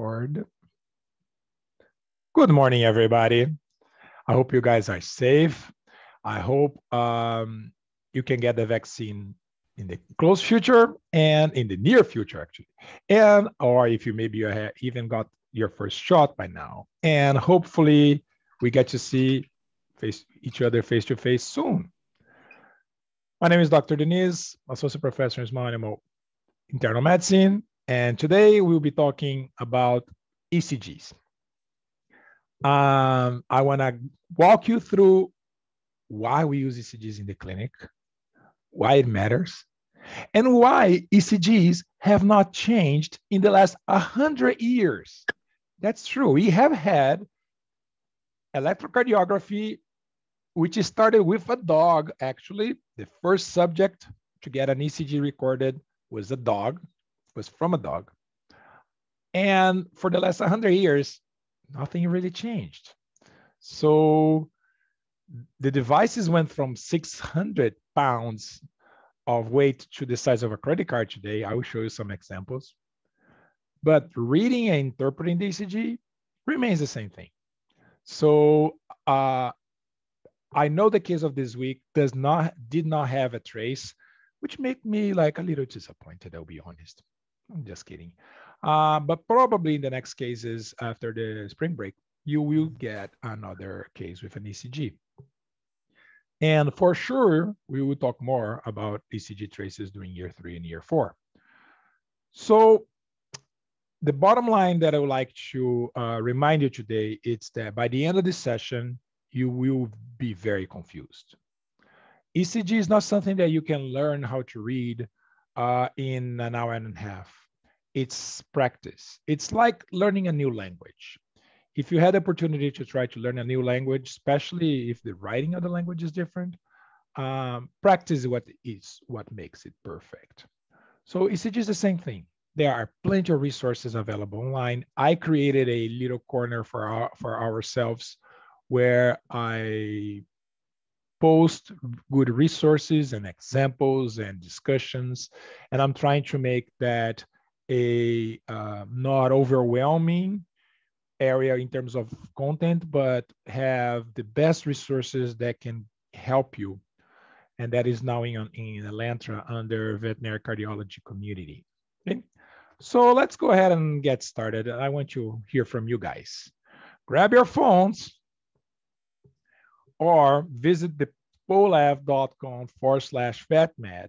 record. Good morning, everybody. I hope you guys are safe. I hope um, you can get the vaccine in the close future and in the near future, actually. And, or if you maybe you have even got your first shot by now. And hopefully we get to see face each other face to face soon. My name is Dr. Diniz, Associate Professor in Small Animal Internal Medicine. And today we'll be talking about ECGs. Um, I want to walk you through why we use ECGs in the clinic, why it matters, and why ECGs have not changed in the last 100 years. That's true. We have had electrocardiography, which started with a dog, actually. The first subject to get an ECG recorded was a dog, was from a dog. And for the last 100 years, nothing really changed. So the devices went from 600 pounds of weight to the size of a credit card today. I will show you some examples. But reading and interpreting the ECG remains the same thing. So uh, I know the case of this week does not did not have a trace, which made me like a little disappointed. I'll be honest. I'm just kidding. Uh, but probably in the next cases after the spring break, you will get another case with an ECG. And for sure, we will talk more about ECG traces during year three and year four. So the bottom line that I would like to uh, remind you today is that by the end of this session, you will be very confused. ECG is not something that you can learn how to read uh, in an hour and a half. It's practice. It's like learning a new language. If you had opportunity to try to learn a new language, especially if the writing of the language is different, um, practice what is what makes it perfect. So ECG is the same thing there are plenty of resources available online. I created a little corner for our, for ourselves where I post good resources and examples and discussions, and I'm trying to make that a uh, not overwhelming area in terms of content, but have the best resources that can help you. And that is now in, in Elentra under veterinary cardiology community. Okay? So let's go ahead and get started. I want to hear from you guys. Grab your phones or visit the pollev.com forward slash vetmed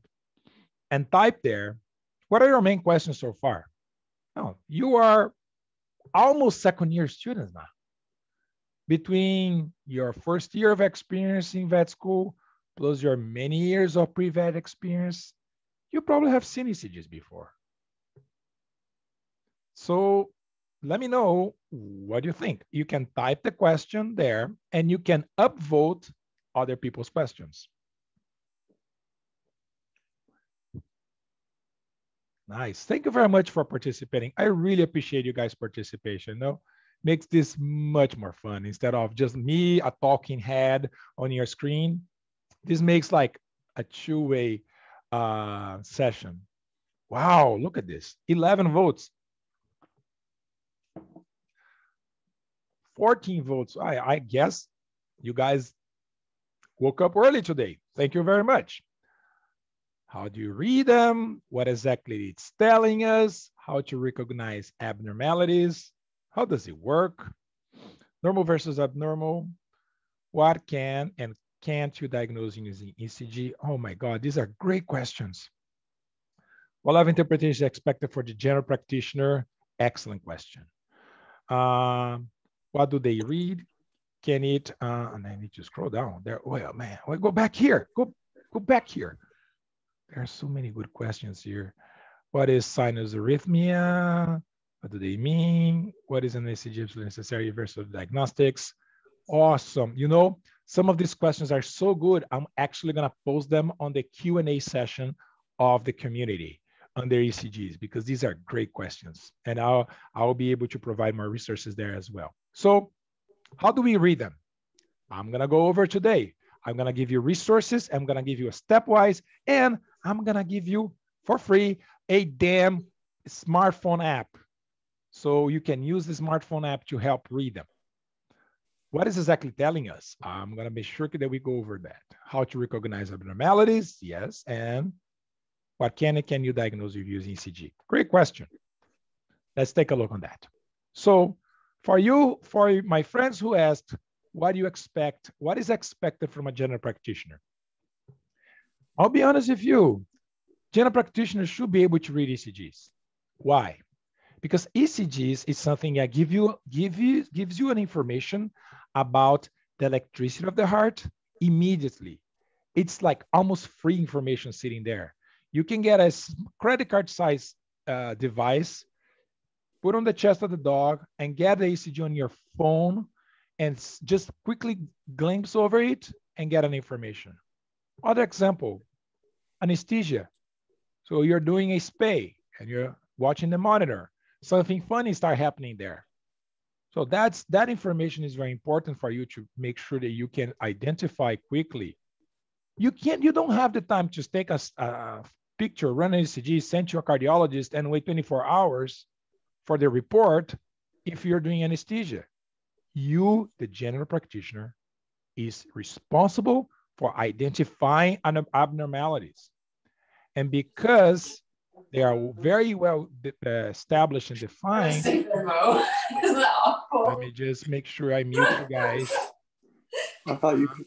and type there, what are your main questions so far? Oh, you are almost second year students now. Between your first year of experience in vet school plus your many years of pre-vet experience, you probably have seen ECGs before. So let me know what you think. You can type the question there and you can upvote other people's questions. Nice. Thank you very much for participating. I really appreciate you guys' participation. No, makes this much more fun instead of just me, a talking head on your screen. This makes like a two-way uh, session. Wow, look at this. 11 votes. 14 votes. I, I guess you guys woke up early today. Thank you very much. How do you read them? What exactly it's telling us? How to recognize abnormalities? How does it work? Normal versus abnormal. What can and can't you diagnose using ECG? Oh my God, these are great questions. What level interpretation is expected for the general practitioner? Excellent question. Um, what do they read? Can it, uh, and I need to scroll down there. Well, man, well, go back here. Go, go back here. There are so many good questions here. What is sinus arrhythmia? What do they mean? What is an ECG necessary versus diagnostics? Awesome. You know, some of these questions are so good. I'm actually going to post them on the Q&A session of the community under ECGs because these are great questions and I'll, I'll be able to provide more resources there as well. So how do we read them? I'm gonna go over today. I'm gonna give you resources. I'm gonna give you a stepwise and I'm gonna give you for free a damn smartphone app. So you can use the smartphone app to help read them. What is exactly telling us? I'm gonna be sure that we go over that. How to recognize abnormalities, yes, and what can can you diagnose using ECG? Great question. Let's take a look on that. So for you, for my friends who asked, what do you expect? What is expected from a general practitioner? I'll be honest with you. General practitioners should be able to read ECGs. Why? Because ECGs is something that give you, give you, gives you an information about the electricity of the heart immediately. It's like almost free information sitting there. You can get a credit card size uh, device, put on the chest of the dog, and get the ECG on your phone and just quickly glimpse over it and get an information. Other example, anesthesia. So you're doing a spay and you're watching the monitor. Something funny start happening there. So that's that information is very important for you to make sure that you can identify quickly. You can't, you don't have the time to take a, a picture, run an ECG, send to a cardiologist, and wait 24 hours for the report if you're doing anesthesia. You, the general practitioner, is responsible for identifying abnormalities. And because they are very well uh, established and defined, let me just make sure I mute you guys. I thought you could.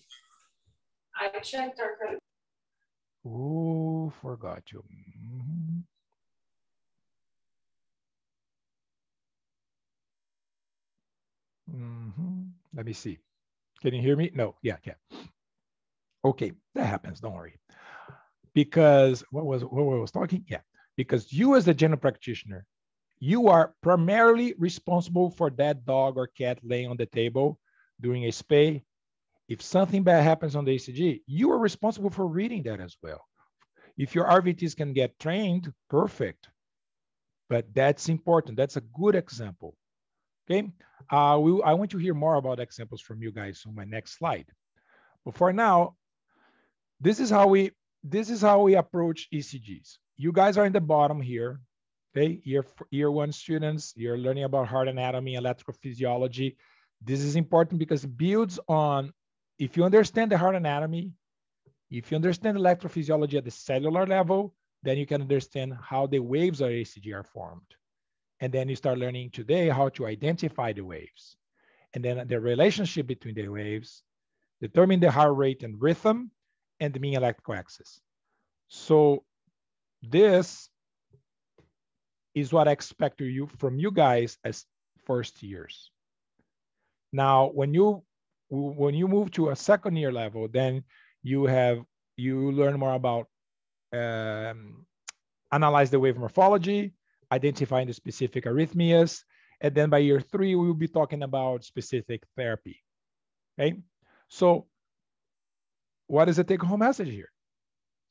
I checked our credit. Oh, forgot you. Mm -hmm. Mm -hmm. Let me see. Can you hear me? No, yeah, yeah. Okay, that happens. Don't worry. Because what was what I was talking? Yeah, because you as the general practitioner, you are primarily responsible for that dog or cat laying on the table doing a spay. If something bad happens on the ECG, you are responsible for reading that as well. If your RVTs can get trained, perfect. But that's important. That's a good example. Okay. Uh, we, I want to hear more about examples from you guys on my next slide. But for now, this is how we this is how we approach ECGs. You guys are in the bottom here. Okay, year year one students, you're learning about heart anatomy, electrical physiology. This is important because it builds on if you understand the heart anatomy, if you understand electrophysiology at the cellular level, then you can understand how the waves of ECG are formed. And then you start learning today how to identify the waves. And then the relationship between the waves, determine the heart rate and rhythm, and the mean electrical axis. So this is what I expect you from you guys as first years. Now, when you when you move to a second year level, then you have you learn more about um, analyze the wave morphology, identifying the specific arrhythmias, and then by year three we will be talking about specific therapy. Okay, so what is the take-home message here?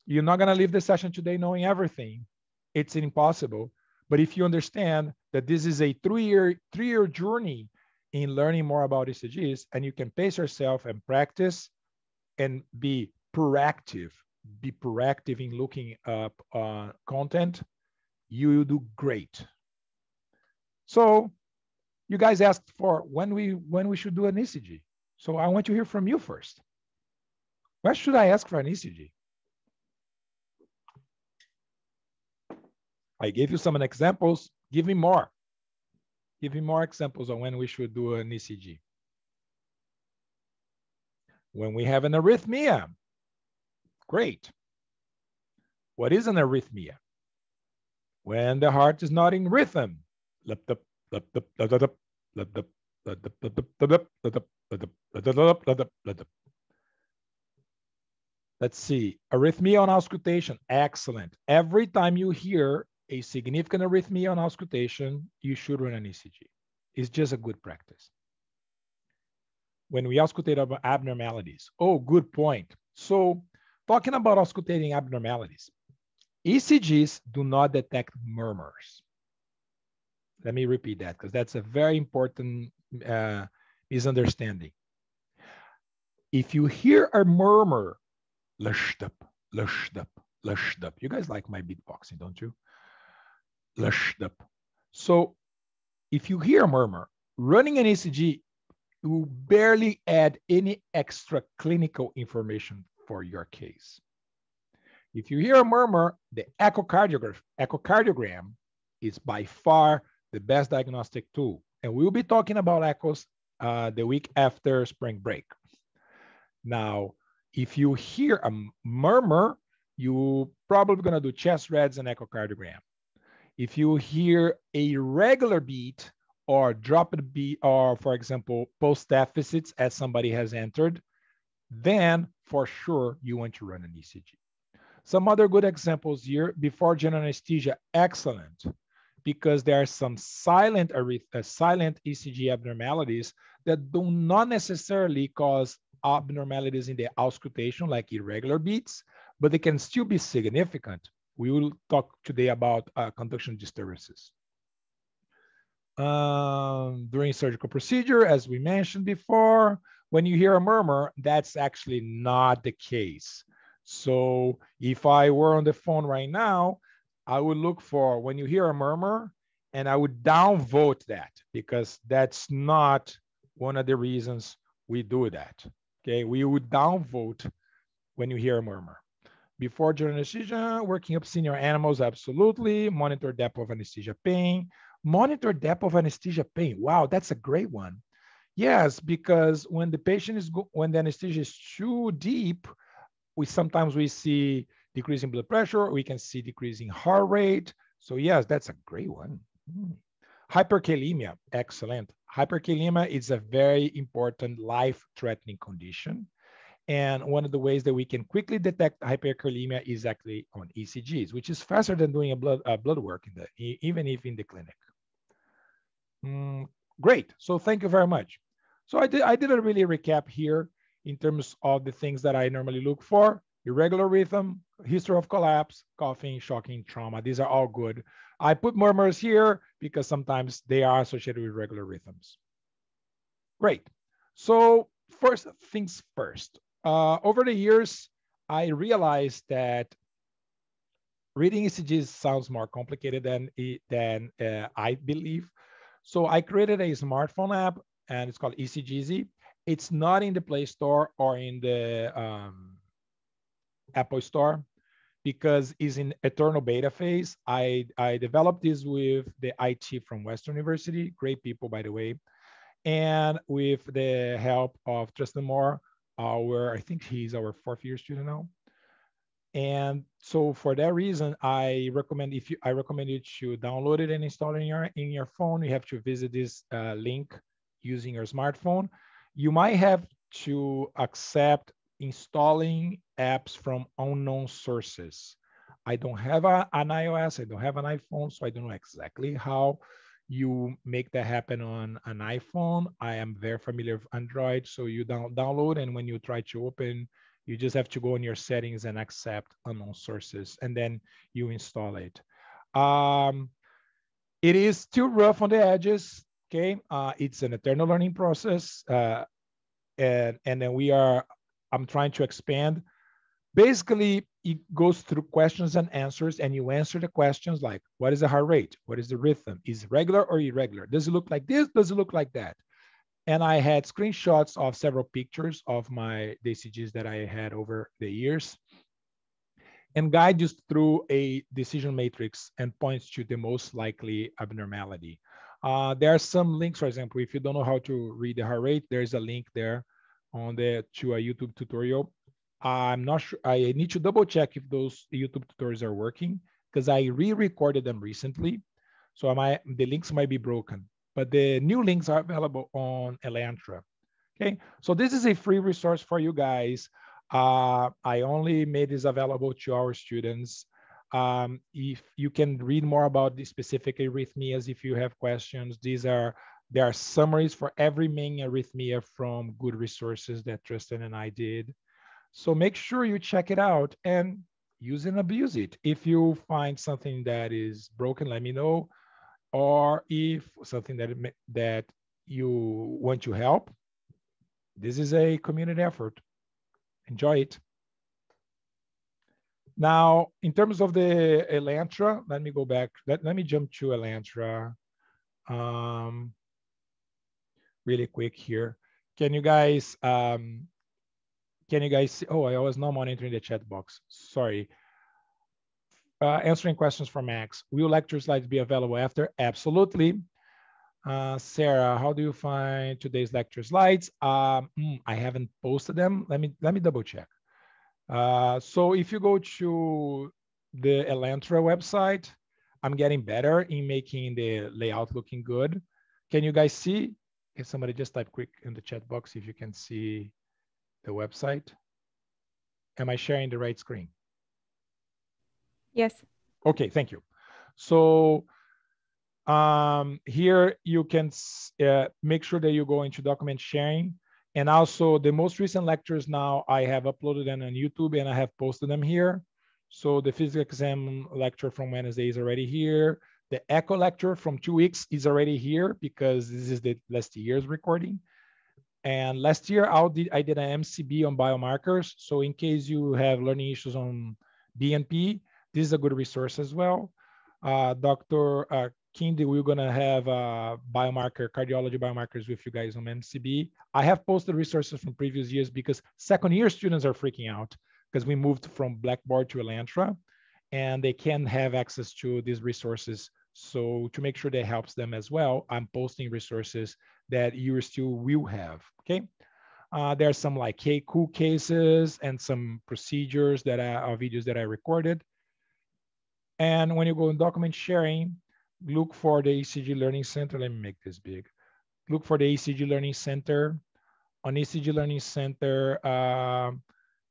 You're not going to leave the session today knowing everything. It's impossible. But if you understand that this is a three-year three-year journey in learning more about ECGs, and you can pace yourself and practice and be proactive, be proactive in looking up uh, content, you will do great. So you guys asked for when we when we should do an ECG. So I want to hear from you first. Where should I ask for an ECG? I gave you some examples. Give me more. Give me more examples on when we should do an ECG. When we have an arrhythmia, great. What is an arrhythmia? When the heart is not in rhythm. Let's see, arrhythmia on auscultation, excellent. Every time you hear a significant arrhythmia on auscultation, you should run an ECG. It's just a good practice. When we auscultate abnormalities, oh, good point. So talking about auscultating abnormalities, ECGs do not detect murmurs. Let me repeat that because that's a very important uh, misunderstanding. If you hear a murmur Up, lushed up. You guys like my beatboxing, don't you? Lushed up. So if you hear a murmur, running an ECG will barely add any extra clinical information for your case. If you hear a murmur, the echocardiogram, echocardiogram is by far the best diagnostic tool. And we'll be talking about echoes uh, the week after spring break. Now, if you hear a murmur, you probably gonna do chest rads and echocardiogram. If you hear a regular beat or drop beat, or for example, pulse deficits as somebody has entered, then for sure you want to run an ECG. Some other good examples here, before general anesthesia, excellent, because there are some silent, uh, silent ECG abnormalities that do not necessarily cause abnormalities in the auscultation, like irregular beats, but they can still be significant. We will talk today about uh, conduction disturbances. Um, during surgical procedure, as we mentioned before, when you hear a murmur, that's actually not the case. So if I were on the phone right now, I would look for when you hear a murmur and I would downvote that because that's not one of the reasons we do that. Okay, we would downvote when you hear a murmur. Before general anesthesia, working up senior animals, absolutely. Monitor depth of anesthesia pain. Monitor depth of anesthesia pain. Wow, that's a great one. Yes, because when the patient is, when the anesthesia is too deep, we sometimes we see decreasing blood pressure, we can see decreasing heart rate. So yes, that's a great one. Hmm. Hyperkalemia, excellent. Hyperkalemia is a very important life-threatening condition. And one of the ways that we can quickly detect hyperkalemia is actually on ECGs, which is faster than doing a blood, uh, blood work, in the, even if in the clinic. Mm, great, so thank you very much. So I did, I did a really recap here in terms of the things that I normally look for, irregular rhythm, history of collapse, coughing, shocking, trauma. These are all good. I put murmurs here because sometimes they are associated with regular rhythms. Great. So first things first, uh, over the years, I realized that reading ECGs sounds more complicated than, than uh, I believe. So I created a smartphone app and it's called ECGZ. It's not in the Play Store or in the um, Apple Store because it's in eternal beta phase. I, I developed this with the IT from Western University, great people, by the way, and with the help of Tristan Moore, our, I think he's our fourth year student now. And so for that reason, I recommend if you, I recommend you to download it and install it in your, in your phone. You have to visit this uh, link using your smartphone. You might have to accept installing apps from unknown sources. I don't have a, an iOS, I don't have an iPhone, so I don't know exactly how you make that happen on an iPhone. I am very familiar with Android. So you down, download and when you try to open, you just have to go in your settings and accept unknown sources and then you install it. Um, it is still rough on the edges, okay? Uh, it's an eternal learning process. Uh, and, and then we are, I'm trying to expand basically it goes through questions and answers and you answer the questions like what is the heart rate? What is the rhythm? Is regular or irregular? Does it look like this? Does it look like that? And i had screenshots of several pictures of my ECGs that i had over the years and guide you through a decision matrix and points to the most likely abnormality. Uh, there are some links for example if you don't know how to read the heart rate there's a link there on the to a youtube tutorial I'm not sure. I need to double check if those YouTube tutorials are working because I re-recorded them recently. So I might, the links might be broken, but the new links are available on Elentra. Okay, so this is a free resource for you guys. Uh, I only made this available to our students. Um, if you can read more about the specific arrhythmias, if you have questions, these are there are summaries for every main arrhythmia from good resources that Tristan and I did. So make sure you check it out and use and abuse it. If you find something that is broken, let me know. Or if something that, that you want to help, this is a community effort. Enjoy it. Now, in terms of the Elentra, let me go back. Let, let me jump to Elentra. um, really quick here. Can you guys, um, can you guys see? Oh, I was not monitoring the chat box. Sorry. Uh, answering questions from Max. Will lecture slides be available after? Absolutely. Uh, Sarah, how do you find today's lecture slides? Um, mm, I haven't posted them. Let me let me double check. Uh, so if you go to the Elentra website, I'm getting better in making the layout looking good. Can you guys see? Can somebody just type quick in the chat box if you can see the website? Am I sharing the right screen? Yes. Okay, thank you. So um, here you can uh, make sure that you go into document sharing. And also the most recent lectures now I have uploaded them on YouTube and I have posted them here. So the physics exam lecture from Wednesday is already here. The echo lecture from two weeks is already here because this is the last year's recording. And last year I did, I did an MCB on biomarkers. So in case you have learning issues on BNP, this is a good resource as well. Uh, Dr. Uh, Kindi, we're gonna have uh, biomarker, cardiology biomarkers with you guys on MCB. I have posted resources from previous years because second year students are freaking out because we moved from Blackboard to Elentra and they can have access to these resources. So to make sure that helps them as well, I'm posting resources that you still will have, okay? Uh, there are some like K cool cases and some procedures that are videos that I recorded. And when you go in document sharing, look for the ECG Learning Center. Let me make this big. Look for the ECG Learning Center. On ECG Learning Center, uh,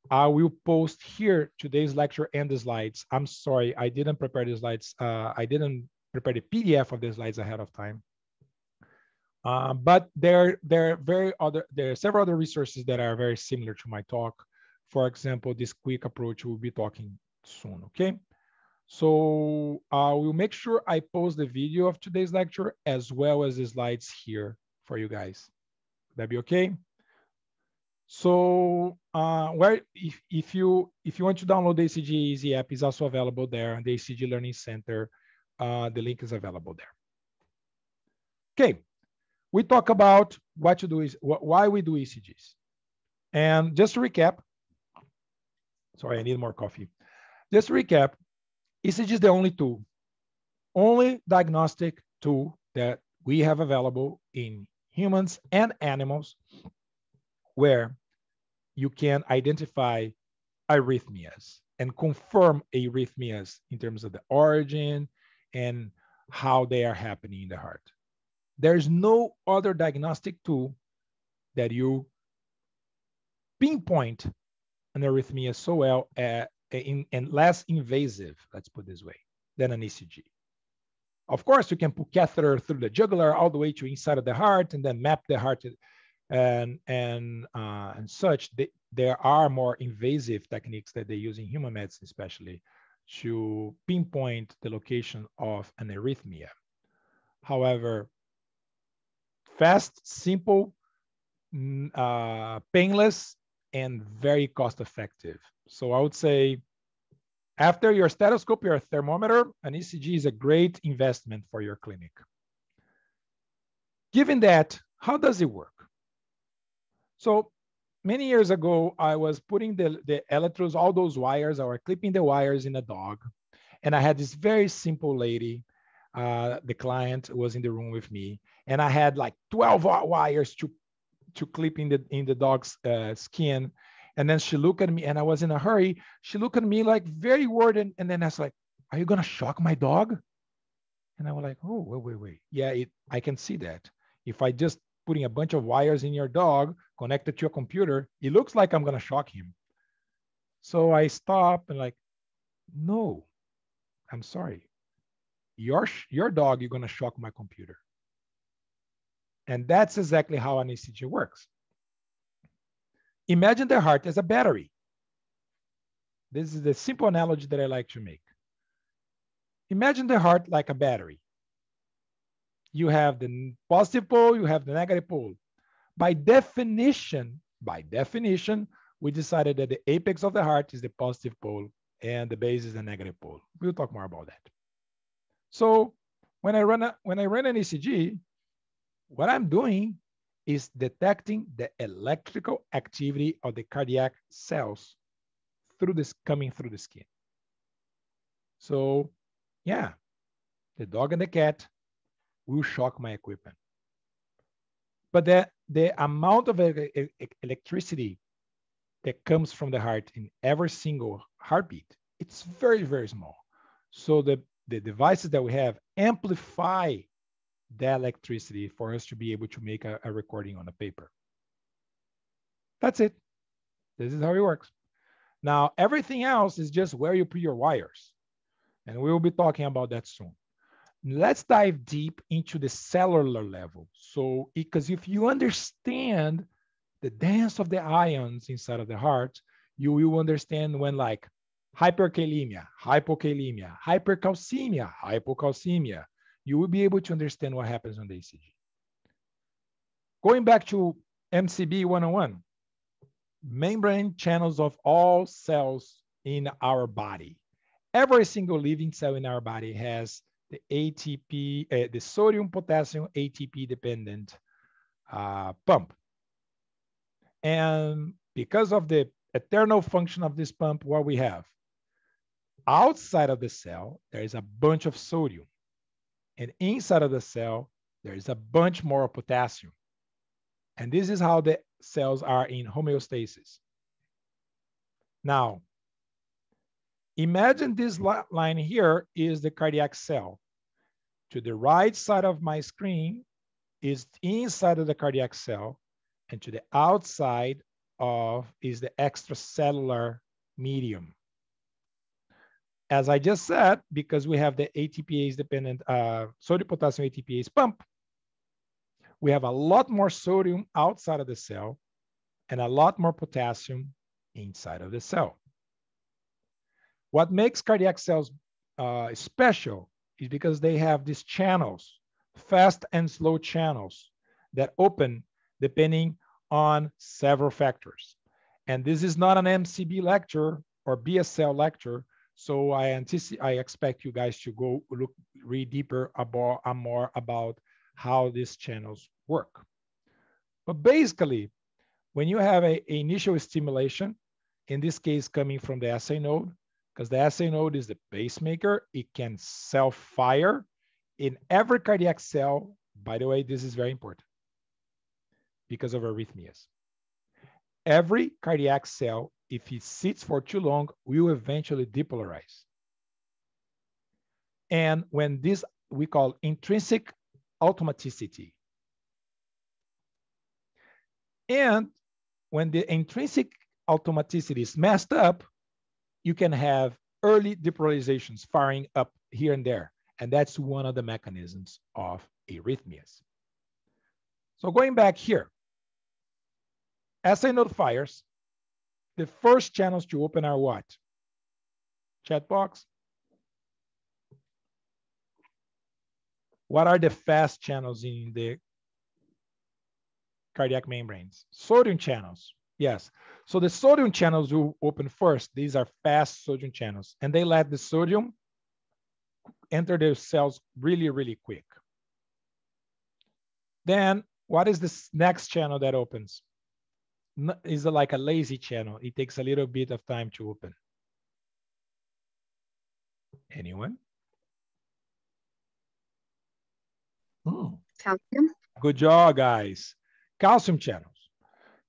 I will post here today's lecture and the slides. I'm sorry, I didn't prepare the slides. Uh, I didn't prepare the PDF of the slides ahead of time. Uh, but there, there are very other, there are several other resources that are very similar to my talk. For example, this quick approach we'll be talking soon, okay? So I uh, will make sure I post the video of today's lecture as well as the slides here for you guys. Would that be okay? So uh, where if, if you if you want to download the ECG Easy app is also available there. on The ECG Learning Center, uh, the link is available there. Okay, we talk about what to do is why we do ECGs, and just to recap. Sorry, I need more coffee. Just to recap, ECG is the only tool, only diagnostic tool that we have available in humans and animals where you can identify arrhythmias and confirm arrhythmias in terms of the origin and how they are happening in the heart. There's no other diagnostic tool that you pinpoint an arrhythmia so well at, in, and less invasive, let's put this way, than an ECG. Of course, you can put catheter through the jugular all the way to inside of the heart and then map the heart and and uh, and such. There are more invasive techniques that they use in human medicine, especially to pinpoint the location of an arrhythmia. However, fast, simple, uh, painless, and very cost effective. So I would say after your stethoscope, your thermometer, an ECG is a great investment for your clinic. Given that, how does it work? So many years ago, I was putting the, the electrodes, all those wires, I was clipping the wires in a dog. And I had this very simple lady, uh, the client was in the room with me. And I had like 12 wires to, to clip in the, in the dog's uh, skin. And then she looked at me and I was in a hurry. She looked at me like very worried. And, and then I was like, are you to shock my dog? And I was like, oh, wait, wait, wait. Yeah, it, I can see that. If I just putting a bunch of wires in your dog connected to your computer, it looks like I'm to shock him. So I stop and like, no, I'm sorry. Your, your dog, you're to shock my computer. And that's exactly how an ECG works. Imagine the heart as a battery. This is the simple analogy that I like to make. Imagine the heart like a battery. You have the positive pole, you have the negative pole. By definition, by definition, we decided that the apex of the heart is the positive pole and the base is the negative pole. We'll talk more about that. So when I run a, when I run an ECG, what I'm doing is detecting the electrical activity of the cardiac cells through this coming through the skin. So yeah, the dog and the cat will shock my equipment. But the, the amount of electricity that comes from the heart in every single heartbeat, it's very, very small. So the, the devices that we have amplify that electricity for us to be able to make a, a recording on a paper. That's it. This is how it works. Now, everything else is just where you put your wires. And we will be talking about that soon. Let's dive deep into the cellular level. So, because if you understand the dance of the ions inside of the heart, you will understand when like hyperkalemia, hypokalemia, hypercalcemia, hypocalcemia, you will be able to understand what happens on the ECG. Going back to MCB 101, membrane channels of all cells in our body. Every single living cell in our body has the ATP, uh, the sodium potassium ATP dependent uh, pump. And because of the eternal function of this pump, what we have outside of the cell, there is a bunch of sodium. And inside of the cell, there is a bunch more potassium. And this is how the cells are in homeostasis. Now, imagine this line here is the cardiac cell. To the right side of my screen is inside of the cardiac cell, and to the outside of is the extracellular medium as I just said, because we have the ATPase dependent uh, sodium potassium ATPase pump, we have a lot more sodium outside of the cell and a lot more potassium inside of the cell. What makes cardiac cells uh, special is because they have these channels, fast and slow channels that open depending on several factors. And this is not an MCB lecture or BSL lecture. So I anticipate, I expect you guys to go look, read deeper about uh, more about how these channels work. But basically, when you have a, a initial stimulation, in this case coming from the SA node, because the SA node is the pacemaker, it can self-fire in every cardiac cell. By the way, this is very important because of arrhythmias. Every cardiac cell if it sits for too long, will eventually depolarize. And when this we call intrinsic automaticity. And when the intrinsic automaticity is messed up, you can have early depolarizations firing up here and there. And that's one of the mechanisms of arrhythmias. So going back here, SA node fires, the first channels to open are what? Chat box. What are the fast channels in the cardiac membranes? Sodium channels. Yes. So the sodium channels will open first. These are fast sodium channels, and they let the sodium enter the cells really, really quick. Then what is this next channel that opens? Is like a lazy channel. It takes a little bit of time to open. Anyone? Hmm. Calcium. Good job, guys. Calcium channels.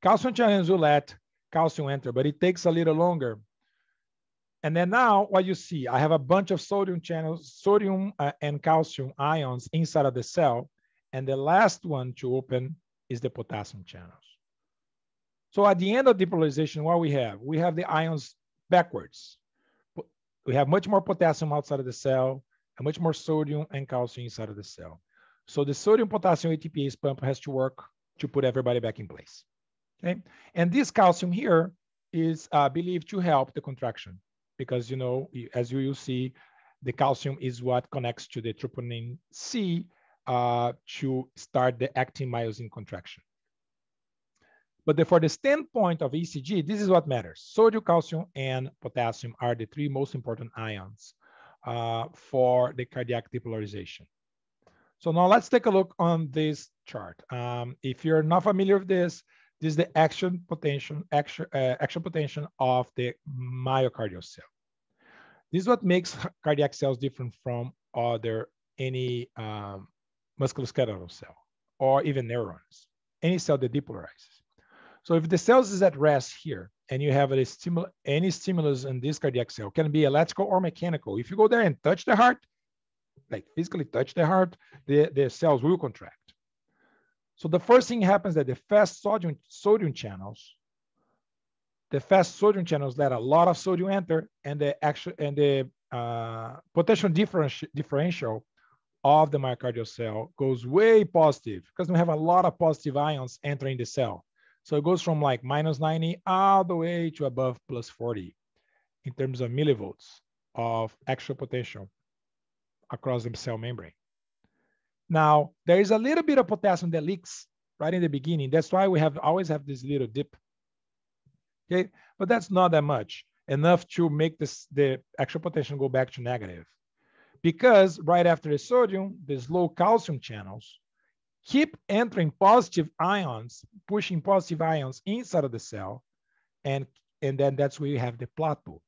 Calcium channels will let calcium enter, but it takes a little longer. And then now what you see, I have a bunch of sodium channels, sodium uh, and calcium ions inside of the cell. And the last one to open is the potassium channels. So at the end of depolarization, what we have? We have the ions backwards. We have much more potassium outside of the cell and much more sodium and calcium inside of the cell. So the sodium potassium ATPase pump has to work to put everybody back in place. Okay, and this calcium here is uh, believed to help the contraction because you know, as you will see, the calcium is what connects to the troponin C uh, to start the actin myosin contraction. But the, for the standpoint of ECG, this is what matters. Sodium, calcium, and potassium are the three most important ions uh, for the cardiac depolarization. So now let's take a look on this chart. Um, if you're not familiar with this, this is the action potential, action, uh, action potential of the myocardial cell. This is what makes cardiac cells different from other any um, musculoskeletal cell or even neurons, any cell that depolarizes. So if the cells is at rest here and you have a stimul any stimulus in this cardiac cell, can be electrical or mechanical. If you go there and touch the heart, like physically touch the heart, the, the cells will contract. So the first thing happens that the fast sodium, sodium channels, the fast sodium channels let a lot of sodium enter and the actual and the uh, potential differential of the myocardial cell goes way positive because we have a lot of positive ions entering the cell. So it goes from like minus 90 all the way to above plus 40 in terms of millivolts of actual potential across the cell membrane. Now, there is a little bit of potassium that leaks right in the beginning. That's why we have always have this little dip. Okay, but that's not that much, enough to make this the actual potential go back to negative. Because right after the sodium, there's low calcium channels keep entering positive ions, pushing positive ions inside of the cell. And, and then that's where you have the plateau.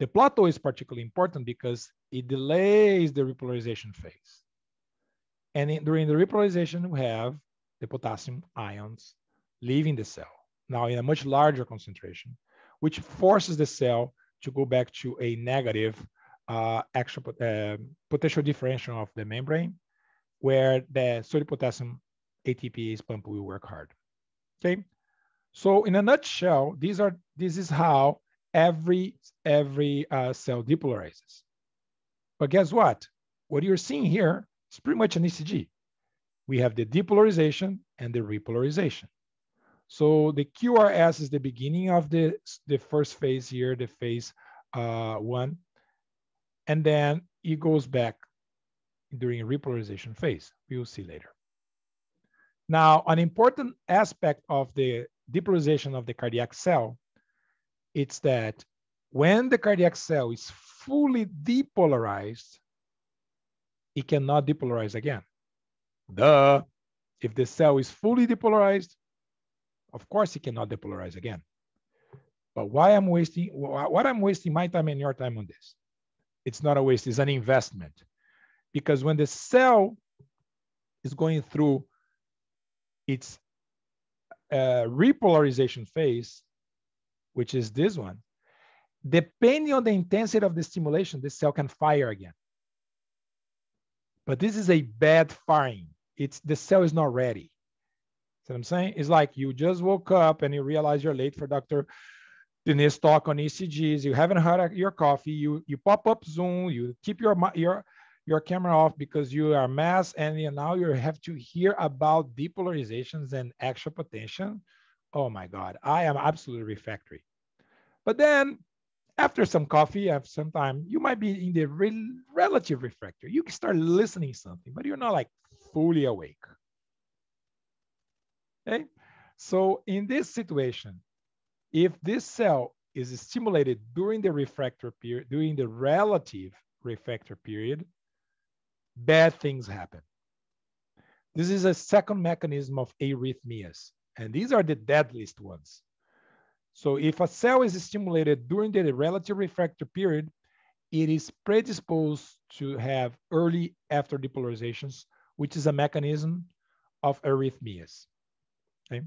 The plateau is particularly important because it delays the repolarization phase. And in, during the repolarization, we have the potassium ions leaving the cell, now in a much larger concentration, which forces the cell to go back to a negative uh, actual uh, potential differential of the membrane, where the sodium potassium ATPase pump will work hard. Okay, so in a nutshell, these are this is how every every uh, cell depolarizes. But guess what? What you're seeing here is pretty much an ECG. We have the depolarization and the repolarization. So the QRS is the beginning of the, the first phase here, the phase uh, one. And then it goes back during a repolarization phase. We will see later. Now, an important aspect of the depolarization of the cardiac cell, it's that when the cardiac cell is fully depolarized, it cannot depolarize again. Duh. If the cell is fully depolarized, of course it cannot depolarize again. But why I'm wasting what I'm wasting my time and your time on this? It's not a waste, it's an investment. Because when the cell is going through its uh, repolarization phase, which is this one, depending on the intensity of the stimulation, the cell can fire again. But this is a bad firing. It's the cell is not ready. See what I'm saying? It's like you just woke up and you realize you're late for Dr. Diniz talk on ECGs. You haven't had your coffee. You you pop up Zoom. You keep your your your camera off because you are mass and you, now you have to hear about depolarizations and actual potential. Oh my God, I am absolutely refractory. But then after some coffee, after some time, you might be in the re relative refractory. You can start listening something, but you're not like fully awake. Okay, so in this situation, if this cell is stimulated during the refractory period, during the relative refractory period, bad things happen. This is a second mechanism of arrhythmias, and these are the deadliest ones. So if a cell is stimulated during the relative refractory period, it is predisposed to have early after depolarizations, which is a mechanism of arrhythmias. Okay.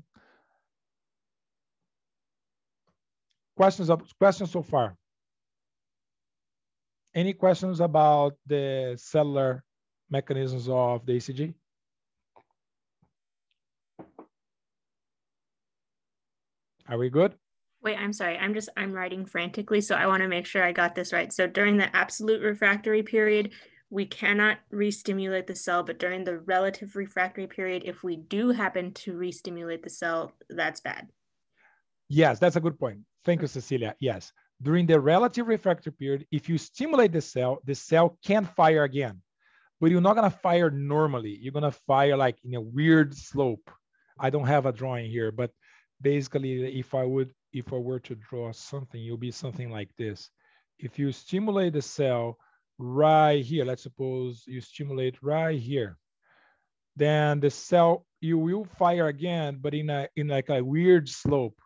Questions, questions so far? Any questions about the cellular mechanisms of the ECG? Are we good? Wait, I'm sorry. I'm just I'm writing frantically, so I want to make sure I got this right. So during the absolute refractory period, we cannot re-stimulate the cell, but during the relative refractory period, if we do happen to re-stimulate the cell, that's bad. Yes, that's a good point. Thank you, Cecilia. Yes. During the relative refractory period, if you stimulate the cell, the cell can fire again, but you're not to fire normally. You're to fire like in a weird slope. I don't have a drawing here, but basically, if I would if I were to draw something, it will be something like this. If you stimulate the cell right here, let's suppose you stimulate right here. then the cell, you will fire again, but in a in like a weird slope.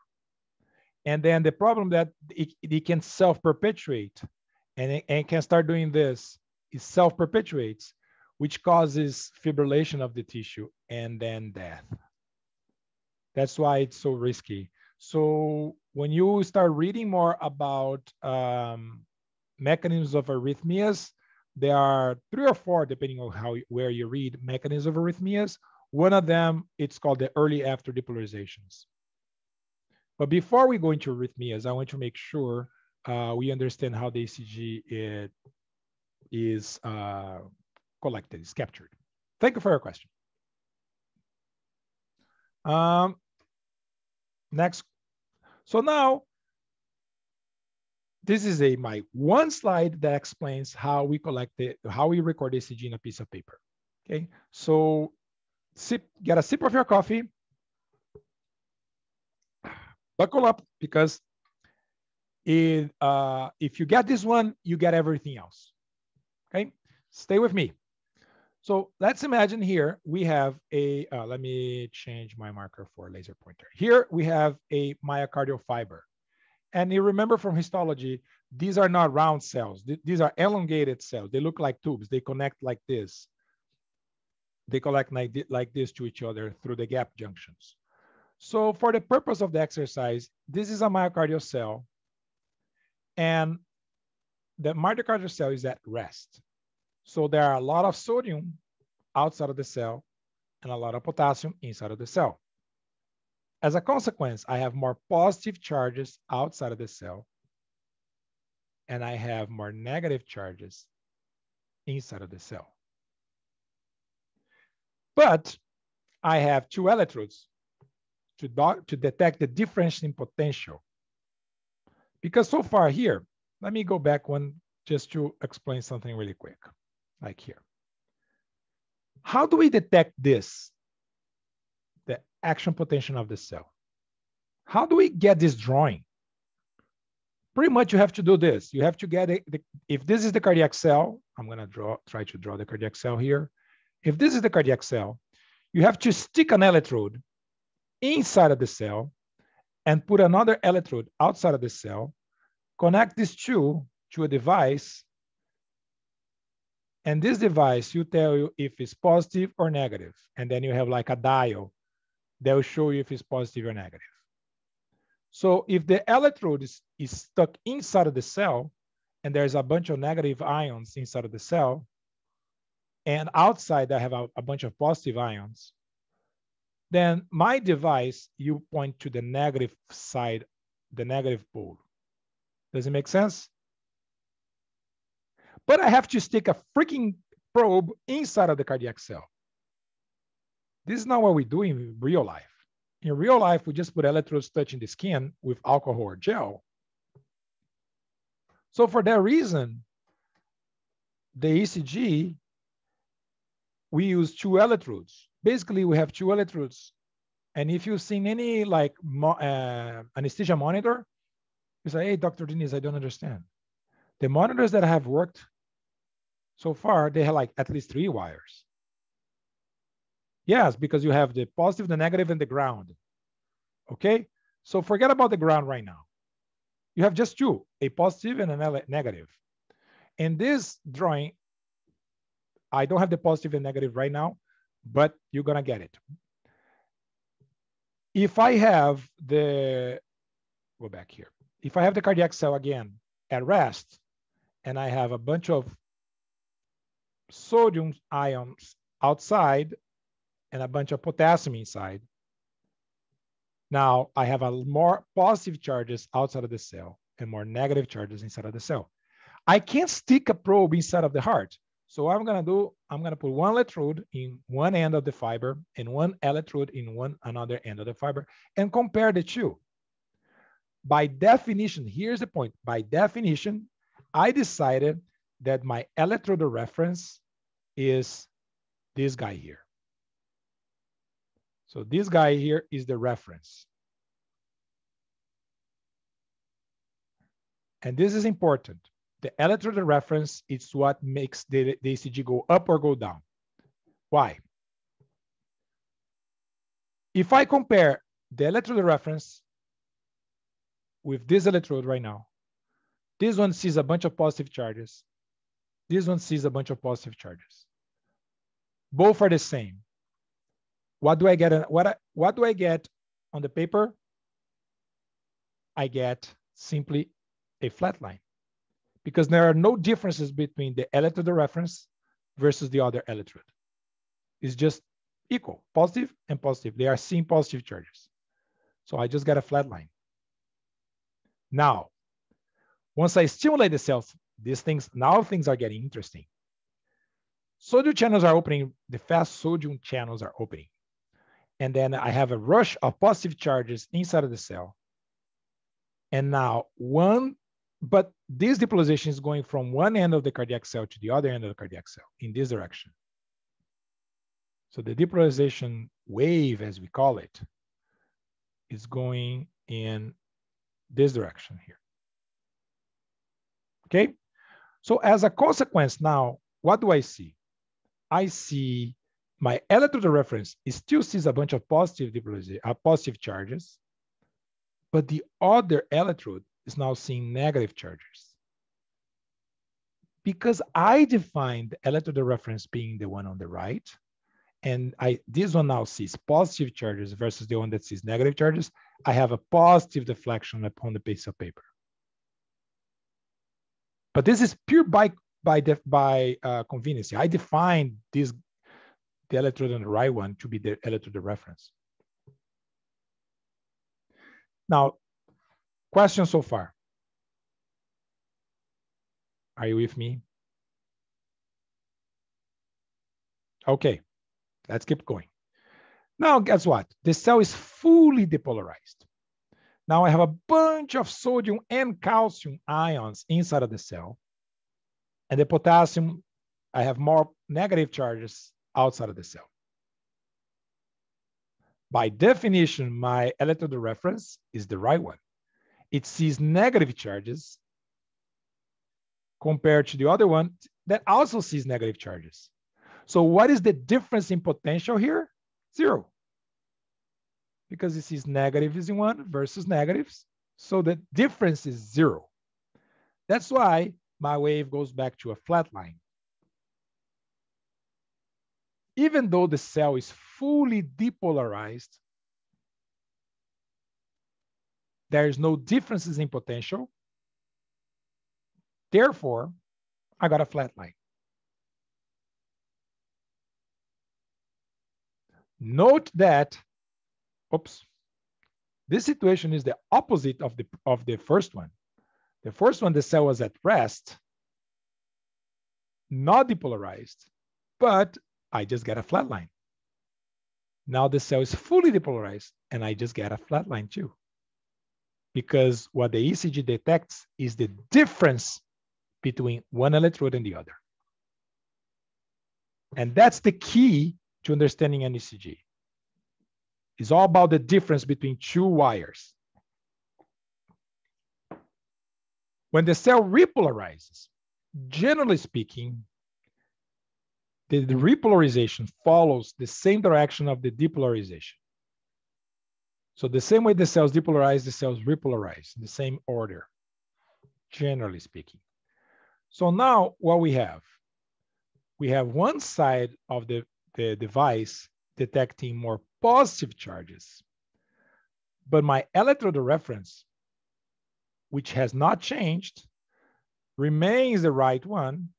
And then the problem that it, it can self-perpetuate and it, and it can start doing this, it self-perpetuates, which causes fibrillation of the tissue and then death. That's why it's so risky. So when you start reading more about um, mechanisms of arrhythmias, there are three or four, depending on how where you read mechanisms of arrhythmias. One of them, it's called the early after depolarizations. But before we go into arrhythmias, I want to make sure uh, we understand how the ECG it is uh, collected, is captured. Thank you for your question. Um, next. So now, this is a my one slide that explains how we collect it, how we record ECG in a piece of paper. Okay, so sip, get a sip of your coffee, buckle up because it, uh, if you get this one, you get everything else. Okay, stay with me. So let's imagine here we have a, uh, let me change my marker for laser pointer. Here we have a myocardial fiber. And you remember from histology, these are not round cells. These are elongated cells. They look like tubes. They connect like this. They connect like, like this to each other through the gap junctions. So for the purpose of the exercise, this is a myocardial cell. And the myocardial cell is at rest. So there are a lot of sodium outside of the cell and a lot of potassium inside of the cell. As a consequence, I have more positive charges outside of the cell and I have more negative charges inside of the cell. But I have two electrodes to, to detect the difference in potential. Because so far here, let me go back one just to explain something really quick like here. How do we detect this, the action potential of the cell? How do we get this drawing? Pretty much you have to do this. You have to get it. If this is the cardiac cell, I'm gonna draw, try to draw the cardiac cell here. If this is the cardiac cell, you have to stick an electrode inside of the cell and put another electrode outside of the cell, connect these two to a device and this device will tell you if it's positive or negative. And then you have like a dial that will show you if it's positive or negative. So if the electrode is, is stuck inside of the cell and there's a bunch of negative ions inside of the cell, and outside I have a, a bunch of positive ions, then my device, you point to the negative side, the negative pole. Does it make sense? But I have to stick a freaking probe inside of the cardiac cell. This is not what we do in real life. In real life, we just put electrodes touching the skin with alcohol or gel. So for that reason, the ECG, we use two electrodes. Basically, we have two electrodes. And if you've seen any like uh, anesthesia monitor, you say, hey, Dr. Diniz, I don't understand. The monitors that have worked so far, they have like at least three wires. Yes, because you have the positive, the negative, and the ground. Okay, so forget about the ground right now. You have just two, a positive and a negative. In this drawing, I don't have the positive and negative right now, but you're gonna get it. If I have the, go back here. If I have the cardiac cell again at rest, and I have a bunch of sodium ions outside and a bunch of potassium inside. Now I have a more positive charges outside of the cell and more negative charges inside of the cell. I can't stick a probe inside of the heart. So I'm gonna do, I'm gonna put one electrode in one end of the fiber and one electrode in one another end of the fiber and compare the two. By definition, here's the point. By definition, I decided that my electrode reference is this guy here. So this guy here is the reference. And this is important. The electrode reference is what makes the, the ECG go up or go down. Why? If I compare the electrode reference with this electrode right now, this one sees a bunch of positive charges. This one sees a bunch of positive charges. Both are the same. What do I get? What, what do I get on the paper? I get simply a flat line because there are no differences between the electrode reference versus the other electrode. It's just equal, positive and positive. They are seeing positive charges. So I just get a flat line. Now, once I stimulate the cells, these things, now things are getting interesting. Sodium channels are opening, the fast sodium channels are opening. And then I have a rush of positive charges inside of the cell. And now one, but this depolarization is going from one end of the cardiac cell to the other end of the cardiac cell in this direction. So the depolarization wave, as we call it, is going in this direction here. Okay, so as a consequence now, what do I see? I see my electrode reference still sees a bunch of positive uh, positive charges, but the other electrode is now seeing negative charges. Because I defined the electrode reference being the one on the right, and I this one now sees positive charges versus the one that sees negative charges, I have a positive deflection upon the piece of paper. But this is pure by by def, by uh, convenience. I define this the electrode on the right one to be the electrode reference. Now, question so far. Are you with me? Okay, let's keep going. Now, guess what? The cell is fully depolarized. Now I have a bunch of sodium and calcium ions inside of the cell. And the potassium, I have more negative charges outside of the cell. By definition, my electrode reference is the right one. It sees negative charges compared to the other one that also sees negative charges. So what is the difference in potential here? Zero. Because it sees negatives in one versus negatives. So the difference is zero. That's why my wave goes back to a flat line even though the cell is fully depolarized, there is no differences in potential. Therefore, I got a flat line. Note that, oops, this situation is the opposite of the, of the first one. The first one, the cell was at rest, not depolarized, but I just get a flat line. Now the cell is fully depolarized and I just get a flat line too. Because what the ECG detects is the difference between one electrode and the other. And that's the key to understanding an ECG. It's all about the difference between two wires. When the cell repolarizes, generally speaking, the, the repolarization follows the same direction of the depolarization. So the same way the cells depolarize, the cells repolarize in the same order, generally speaking. So now what we have, we have one side of the, the device detecting more positive charges, but my electrode reference, which has not changed, remains the right one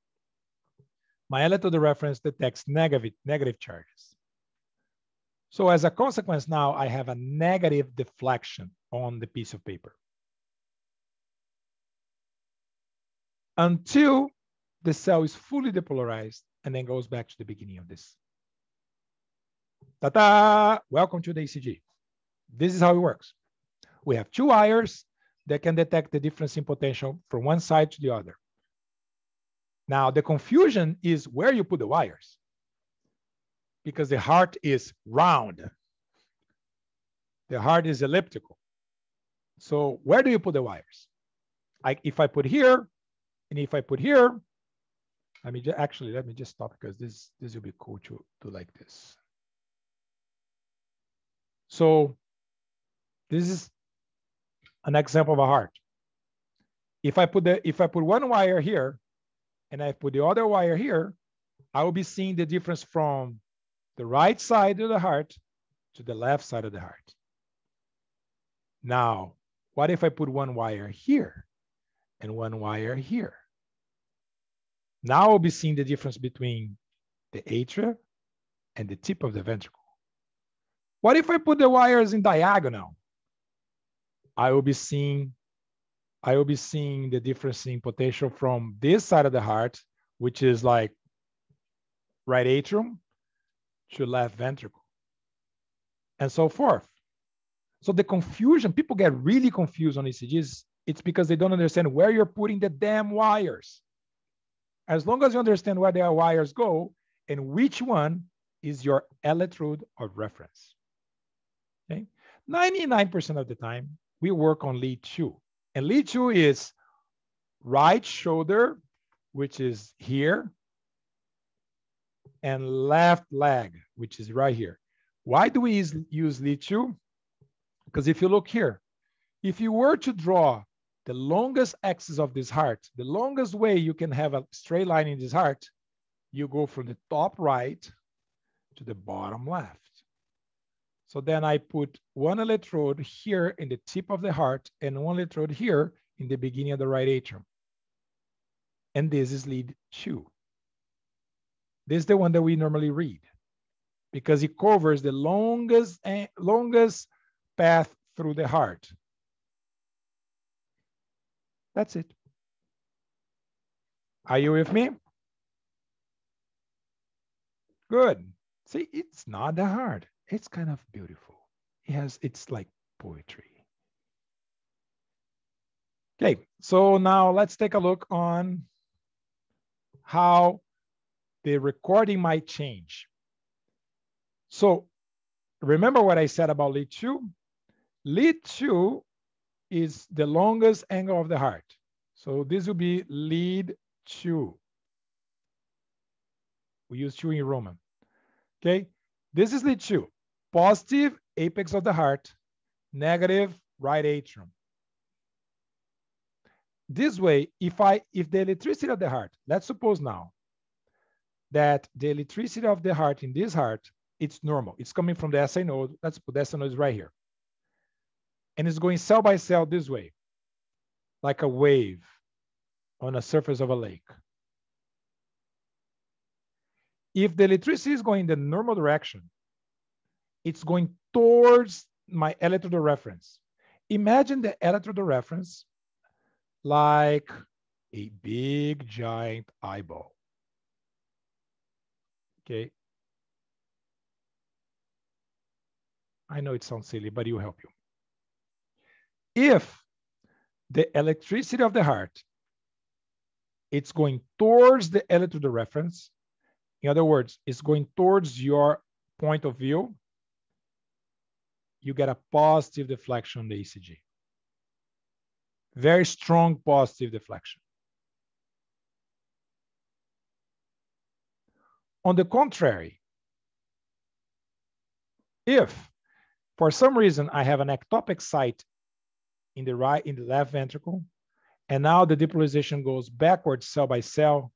my electrode reference detects negative, negative charges. So as a consequence now, I have a negative deflection on the piece of paper. Until the cell is fully depolarized and then goes back to the beginning of this. Ta-da! Welcome to the ECG. This is how it works. We have two wires that can detect the difference in potential from one side to the other. Now, the confusion is where you put the wires because the heart is round. The heart is elliptical. So where do you put the wires? I, if I put here, and if I put here, I mean, actually, let me just stop because this, this will be cool to, to like this. So this is an example of a heart. If I put the if I put one wire here and I put the other wire here, I will be seeing the difference from the right side of the heart to the left side of the heart. Now, what if I put one wire here and one wire here? Now I'll be seeing the difference between the atria and the tip of the ventricle. What if I put the wires in diagonal? I will be seeing I will be seeing the difference in potential from this side of the heart, which is like right atrium to left ventricle, and so forth. So the confusion, people get really confused on ECGs. It's because they don't understand where you're putting the damn wires. As long as you understand where the wires go and which one is your electrode of reference. Okay, 99% of the time we work on lead two. And lead two is right shoulder, which is here, and left leg, which is right here. Why do we use lead two? Because if you look here, if you were to draw the longest axis of this heart, the longest way you can have a straight line in this heart, you go from the top right to the bottom left. So then I put one electrode here in the tip of the heart and one electrode here in the beginning of the right atrium. And this is lead two. This is the one that we normally read because it covers the longest, eh, longest path through the heart. That's it. Are you with me? Good. See, it's not that hard it's kind of beautiful. It has, it's like poetry. Okay, so now let's take a look on how the recording might change. So remember what I said about lead two? Lead two is the longest angle of the heart. So this will be lead two. We use two in Roman. Okay, this is lead two positive apex of the heart, negative right atrium. This way, if I if the electricity of the heart, let's suppose now that the electricity of the heart in this heart, it's normal. It's coming from the SA node. Let's put the SA node right here. And it's going cell by cell this way, like a wave on a surface of a lake. If the electricity is going in the normal direction, it's going towards my electrode reference. Imagine the electrode reference like a big giant eyeball. Okay. I know it sounds silly, but it will help you. If the electricity of the heart, it's going towards the electrode reference. In other words, it's going towards your point of view you get a positive deflection on the ECG. Very strong positive deflection. On the contrary, if for some reason I have an ectopic site in the right, in the left ventricle, and now the depolarization goes backwards cell by cell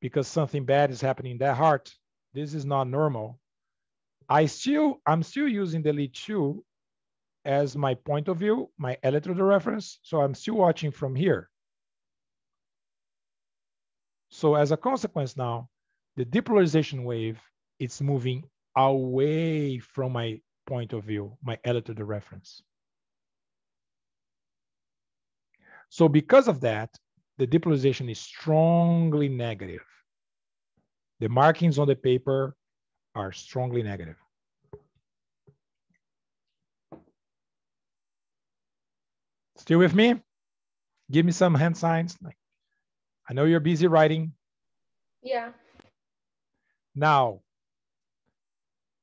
because something bad is happening in that heart. This is not normal. I still, I'm still using the lead two as my point of view, my electrode reference. So I'm still watching from here. So as a consequence now, the depolarization wave, it's moving away from my point of view, my electrode reference. So because of that, the depolarization is strongly negative. The markings on the paper are strongly negative. Still with me? Give me some hand signs. I know you're busy writing. Yeah. Now,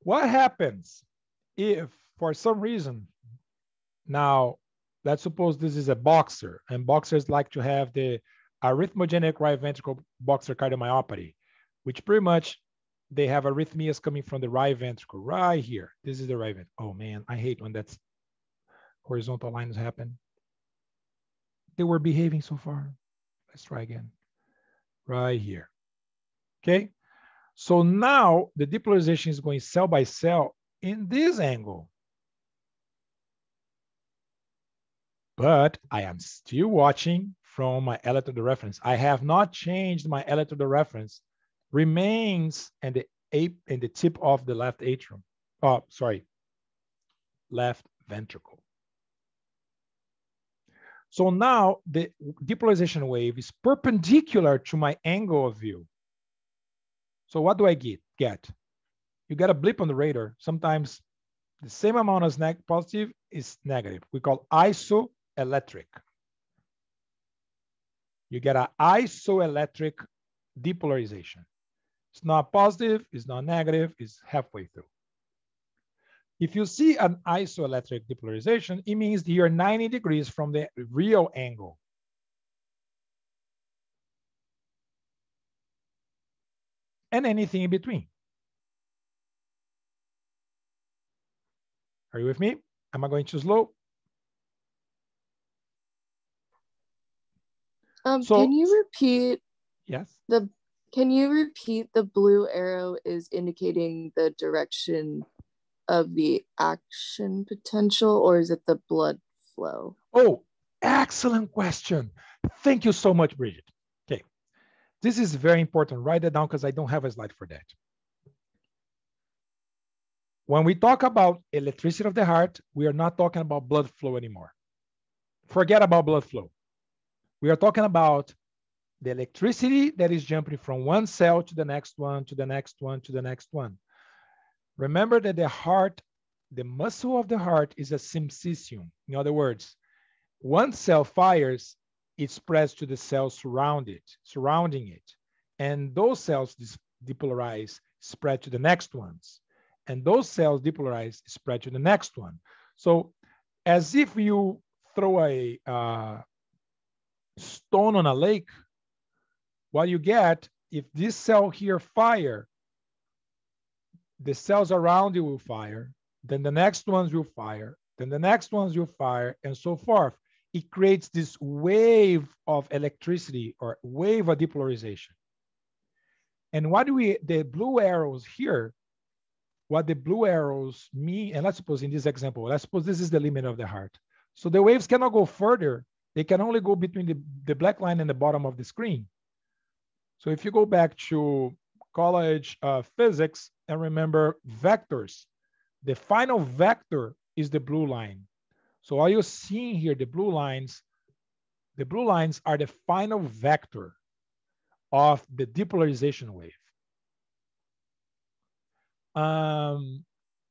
what happens if for some reason, now let's suppose this is a boxer and boxers like to have the arrhythmogenic right ventricle boxer cardiomyopathy, which pretty much they have arrhythmias coming from the right ventricle, right here. This is the right ventricle. Oh man, I hate when that's horizontal lines happen. They were behaving so far. Let's try again. Right here. Okay. So now the depolarization is going cell by cell in this angle. But I am still watching from my electrode reference. I have not changed my electrode reference. Remains in the ape in the tip of the left atrium. Oh, sorry, left ventricle. So now the depolarization wave is perpendicular to my angle of view. So what do I get? Get you get a blip on the radar. Sometimes the same amount as neg positive is negative. We call isoelectric. You get an isoelectric depolarization. It's not positive, it's not negative, it's halfway through. If you see an isoelectric depolarization, it means you're 90 degrees from the real angle. And anything in between. Are you with me? Am I going too slow? Um, so, can you repeat? Yes. The can you repeat the blue arrow is indicating the direction of the action potential, or is it the blood flow? Oh, excellent question. Thank you so much, Bridget. Okay, this is very important. Write it down because I don't have a slide for that. When we talk about electricity of the heart, we are not talking about blood flow anymore. Forget about blood flow. We are talking about the electricity that is jumping from one cell to the next one, to the next one, to the next one. Remember that the heart, the muscle of the heart is a syncytium. In other words, one cell fires, it spreads to the cells surround it, surrounding it. And those cells depolarize, spread to the next ones. And those cells depolarize, spread to the next one. So as if you throw a uh, stone on a lake, what you get, if this cell here fire, the cells around you will fire, then the next ones will fire, then the next ones will fire, and so forth. It creates this wave of electricity or wave of depolarization. And what do we, the blue arrows here, what the blue arrows mean, and let's suppose in this example, let's suppose this is the limit of the heart. So the waves cannot go further. They can only go between the, the black line and the bottom of the screen. So if you go back to college uh, physics and remember vectors, the final vector is the blue line. So all you're seeing here, the blue lines, the blue lines are the final vector of the depolarization wave. Um,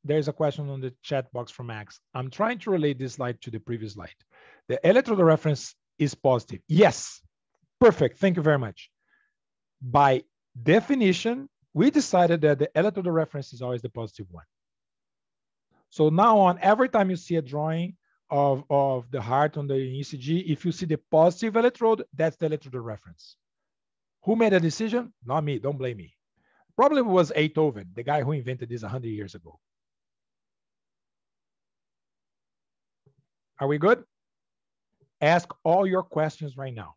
there's a question on the chat box from Max. I'm trying to relate this slide to the previous slide. The electrode reference is positive. Yes, perfect. Thank you very much. By definition, we decided that the electrode reference is always the positive one. So now on, every time you see a drawing of, of the heart on the ECG, if you see the positive electrode, that's the electrode reference. Who made a decision? Not me, don't blame me. Probably was Einthoven, the guy who invented this 100 years ago. Are we good? Ask all your questions right now.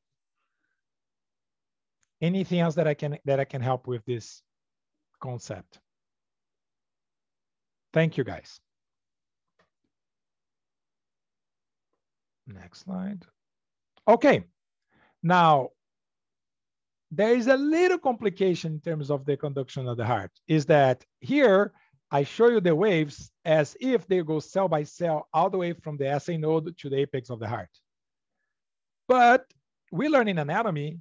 Anything else that I can that I can help with this concept? Thank you, guys. Next slide. Okay, now there is a little complication in terms of the conduction of the heart is that here I show you the waves as if they go cell by cell all the way from the SA node to the apex of the heart. But we learn in anatomy,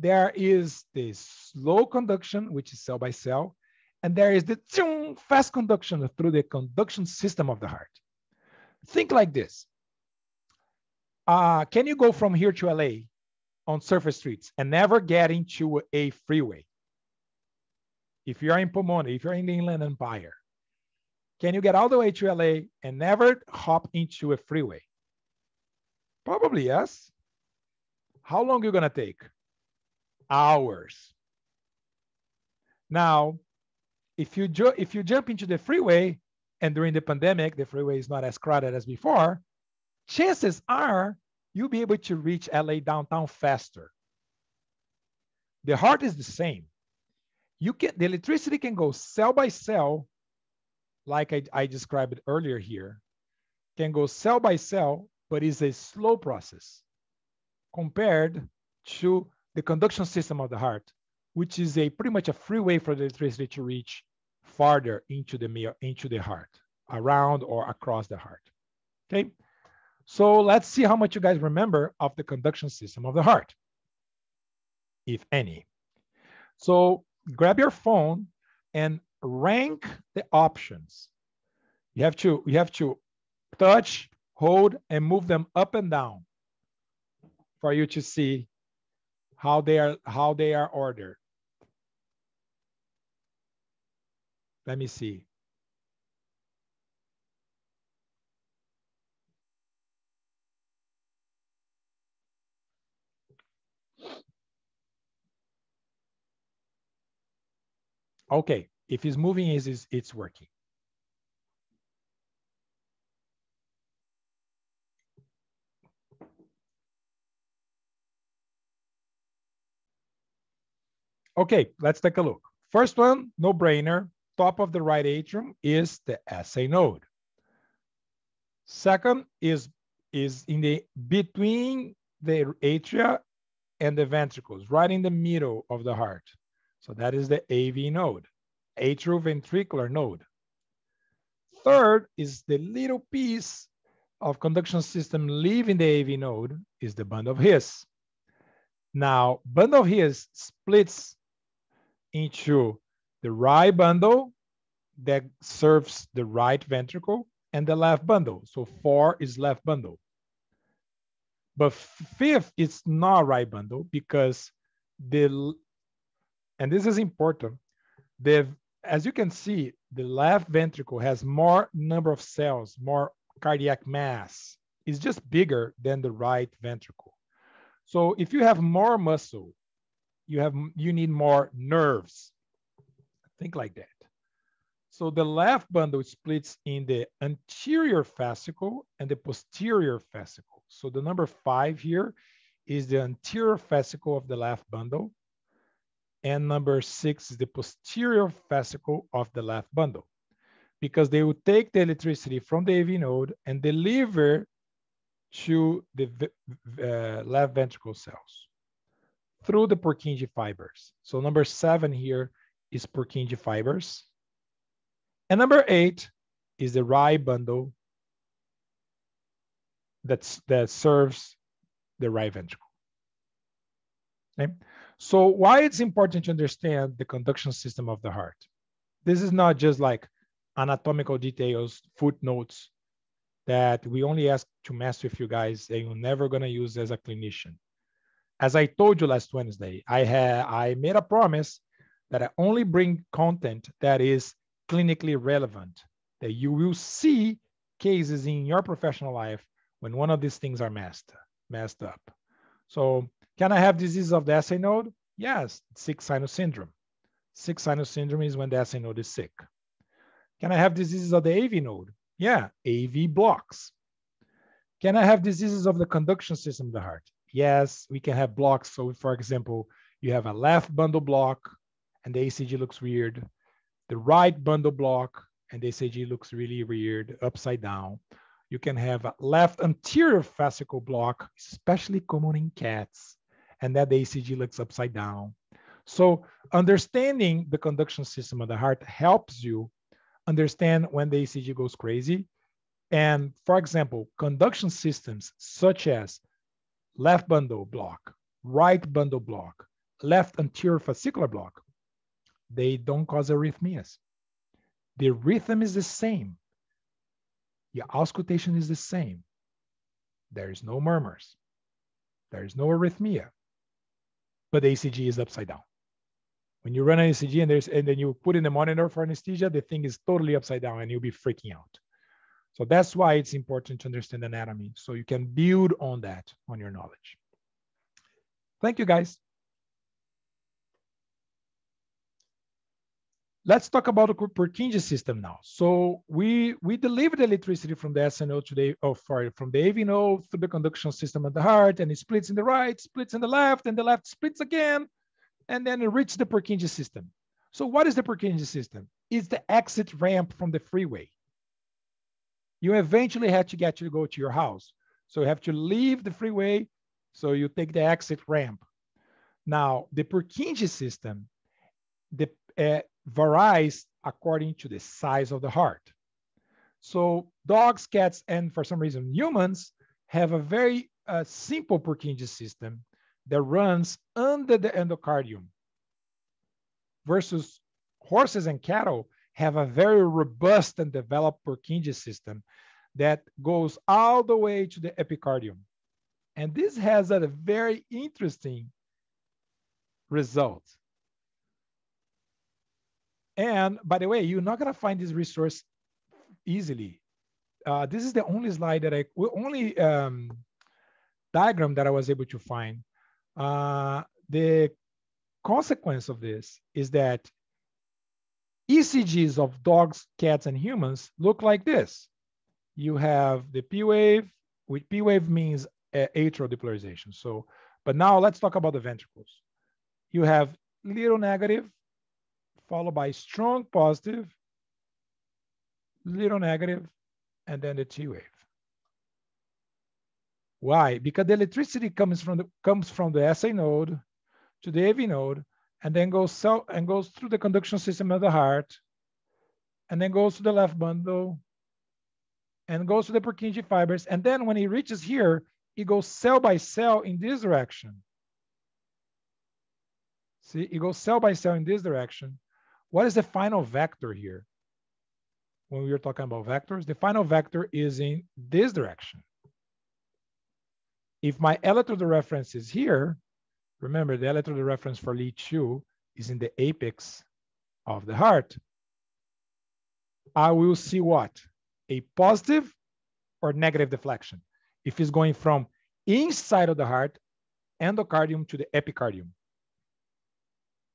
there is the slow conduction, which is cell by cell, and there is the fast conduction through the conduction system of the heart. Think like this. Uh, can you go from here to LA on surface streets and never get into a freeway. If you're in Pomona, if you're in the Inland Empire, can you get all the way to LA and never hop into a freeway? Probably yes. How long are you gonna take? Hours. Now, if you if you jump into the freeway and during the pandemic the freeway is not as crowded as before, chances are you'll be able to reach LA downtown faster. The heart is the same. You can the electricity can go cell by cell, like I, I described it earlier here, can go cell by cell, but is a slow process compared to the conduction system of the heart, which is a pretty much a freeway for the electricity to reach farther into the into the heart, around or across the heart. Okay, so let's see how much you guys remember of the conduction system of the heart, if any. So grab your phone and rank the options. You have to you have to touch, hold, and move them up and down for you to see how they are how they are ordered. Let me see. Okay, if it's moving, is it's working. Okay, let's take a look. First one, no brainer, top of the right atrium is the SA node. Second is, is in the between the atria and the ventricles, right in the middle of the heart. So that is the AV node, atrioventricular node. Third is the little piece of conduction system leaving the AV node is the bundle of His. Now, bundle of His splits into the right bundle that serves the right ventricle and the left bundle. So four is left bundle. But fifth is not right bundle because the and this is important. The, as you can see, the left ventricle has more number of cells, more cardiac mass. It's just bigger than the right ventricle. So if you have more muscle, you have you need more nerves. Think like that. So the left bundle splits in the anterior fascicle and the posterior fascicle. So the number five here is the anterior fascicle of the left bundle and number six is the posterior fascicle of the left bundle because they will take the electricity from the AV node and deliver to the uh, left ventricle cells through the Purkinje fibers. So number seven here is Purkinje fibers. And number eight is the right bundle that's, that serves the right ventricle. Okay? So why it's important to understand the conduction system of the heart? This is not just like anatomical details, footnotes that we only ask to mess with you guys and you're never gonna use as a clinician. As I told you last Wednesday, I had I made a promise that I only bring content that is clinically relevant, that you will see cases in your professional life when one of these things are messed, messed up. So can I have disease of the SA node? Yes, sick sinus syndrome. Sick sinus syndrome is when the SA node is sick. Can I have diseases of the AV node? Yeah, AV blocks. Can I have diseases of the conduction system of the heart? Yes, we can have blocks. So for example, you have a left bundle block and the ECG looks weird. The right bundle block and the ECG looks really weird, upside down. You can have a left anterior fascicle block, especially common in cats and that the ECG looks upside down. So understanding the conduction system of the heart helps you understand when the ECG goes crazy. And for example, conduction systems such as left bundle block, right bundle block, left anterior fascicular block, they don't cause arrhythmias. The rhythm is the same. The auscultation is the same. There is no murmurs. There is no arrhythmia but the ECG is upside down. When you run an ECG and and then you put in the monitor for anesthesia, the thing is totally upside down and you'll be freaking out. So that's why it's important to understand anatomy so you can build on that on your knowledge. Thank you guys. let's talk about the Purkinje system now. So we we deliver the electricity from the SA node to the oh sorry from the AV node through the conduction system of the heart, and it splits in the right, splits in the left, and the left splits again, and then it reaches the Purkinje system. So what is the Purkinje system? It's the exit ramp from the freeway. You eventually have to get to go to your house. So you have to leave the freeway. So you take the exit ramp. Now, the Purkinje system the, uh, varies according to the size of the heart. So dogs, cats, and for some reason humans have a very uh, simple Purkinje system that runs under the endocardium versus horses and cattle have a very robust and developed Purkinje system that goes all the way to the epicardium. And this has a very interesting result. And by the way, you're not going to find this resource easily. Uh, this is the only slide that I, only um, diagram that I was able to find. Uh, the consequence of this is that ECGs of dogs, cats, and humans look like this. You have the P wave, which P wave means uh, atrial depolarization. So, but now let's talk about the ventricles. You have little negative, followed by strong positive, little negative, and then the T wave. Why? Because the electricity comes from the comes from the SA node to the AV node, and then goes so and goes through the conduction system of the heart, and then goes to the left bundle, and goes to the Purkinje fibers. And then when it reaches here, it goes cell by cell in this direction. See, it goes cell by cell in this direction. What is the final vector here? When we are talking about vectors, the final vector is in this direction. If my electrode reference is here, remember the electrode reference for lead two is in the apex of the heart. I will see what? A positive or negative deflection. If it's going from inside of the heart, endocardium to the epicardium.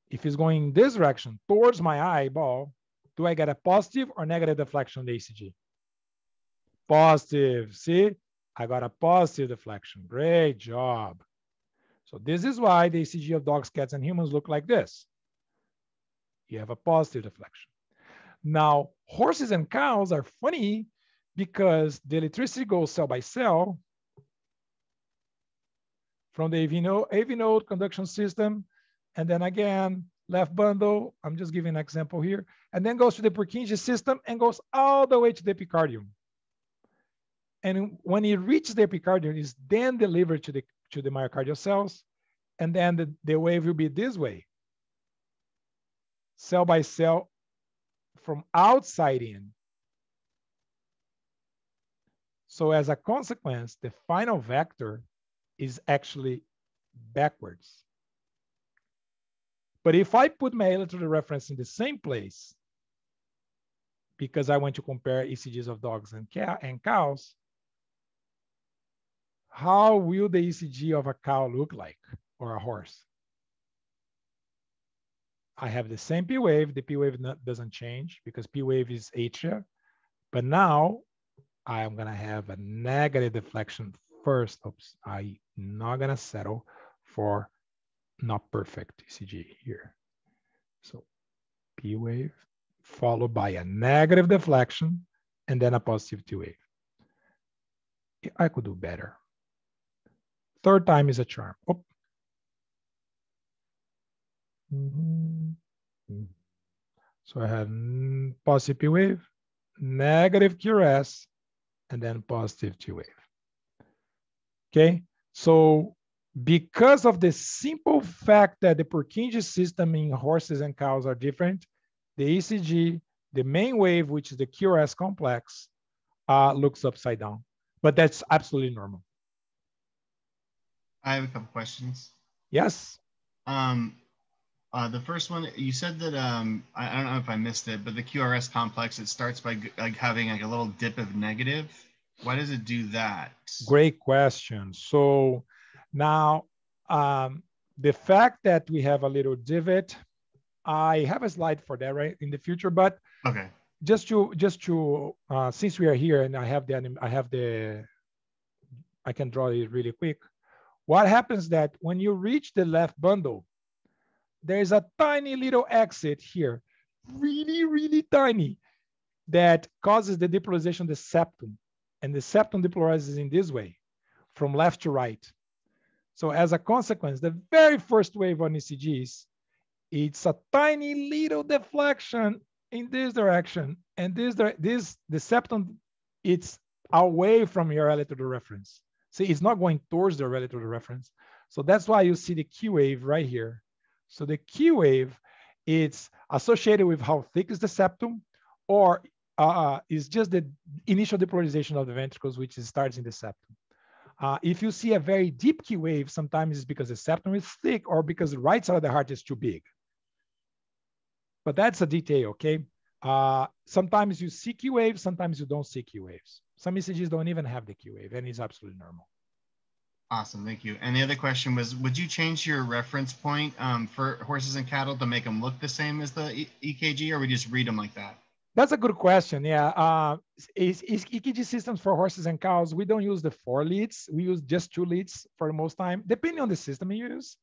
If it's going this direction towards my eyeball, do I get a positive or negative deflection on the ECG? Positive, see? I got a positive deflection. Great job. So this is why the ECG of dogs, cats, and humans look like this. You have a positive deflection. Now, horses and cows are funny because the electricity goes cell by cell from the AV node, AV node conduction system, and then again, left bundle, I'm just giving an example here, and then goes to the Purkinje system and goes all the way to the epicardium. And when it reaches the epicardium, it's then delivered to the, to the myocardial cells. And then the, the wave will be this way, cell by cell from outside in. So as a consequence, the final vector is actually backwards. But if I put my electrode reference in the same place, because I want to compare ECGs of dogs and, cow and cows, how will the ECG of a cow look like or a horse? I have the same P wave. The P wave doesn't change because P wave is atria. But now I'm going to have a negative deflection first. Oops, I'm not going to settle for not perfect ECG here. So P wave followed by a negative deflection and then a positive T wave. I could do better. Third time is a charm. Oh. Mm -hmm. So I have positive P wave, negative QRS, and then positive T wave. Okay, so because of the simple fact that the Purkinje system in horses and cows are different, the ECG, the main wave, which is the QRS complex, uh, looks upside down. But that's absolutely normal. I have a couple questions. Yes. Um, uh, the first one, you said that um, I, I, don't know if I missed it, but the QRS complex it starts by like having like a little dip of negative. Why does it do that? Great question. So now um, the fact that we have a little divot I have a slide for that right in the future, but Okay. just to just to uh, since we are here and I have the I have the I can draw it really quick. What happens that when you reach the left bundle, there's a tiny little exit here, really really tiny, that causes the depolarization of the septum, and the septum depolarizes in this way, from left to right. So as a consequence, the very first wave on ECGs, it's a tiny little deflection in this direction. And this, this the septum, it's away from your electrode reference. See, it's not going towards the electrode reference. So that's why you see the Q wave right here. So the Q wave, it's associated with how thick is the septum, or uh, is just the initial depolarization of the ventricles, which starts in the septum. Uh, if you see a very deep Q wave, sometimes it's because the septum is thick or because the right side of the heart is too big. But that's a detail, okay? Uh, sometimes you see Q waves, sometimes you don't see Q waves. Some ECGs don't even have the Q wave, and it's absolutely normal. Awesome, thank you. And the other question was, would you change your reference point um, for horses and cattle to make them look the same as the E- EKG, or we just read them like that? That's a good question. Yeah. Uh, is, is EKG systems for horses and cows? We don't use the four leads. We use just two leads for the most time, depending on the system you use.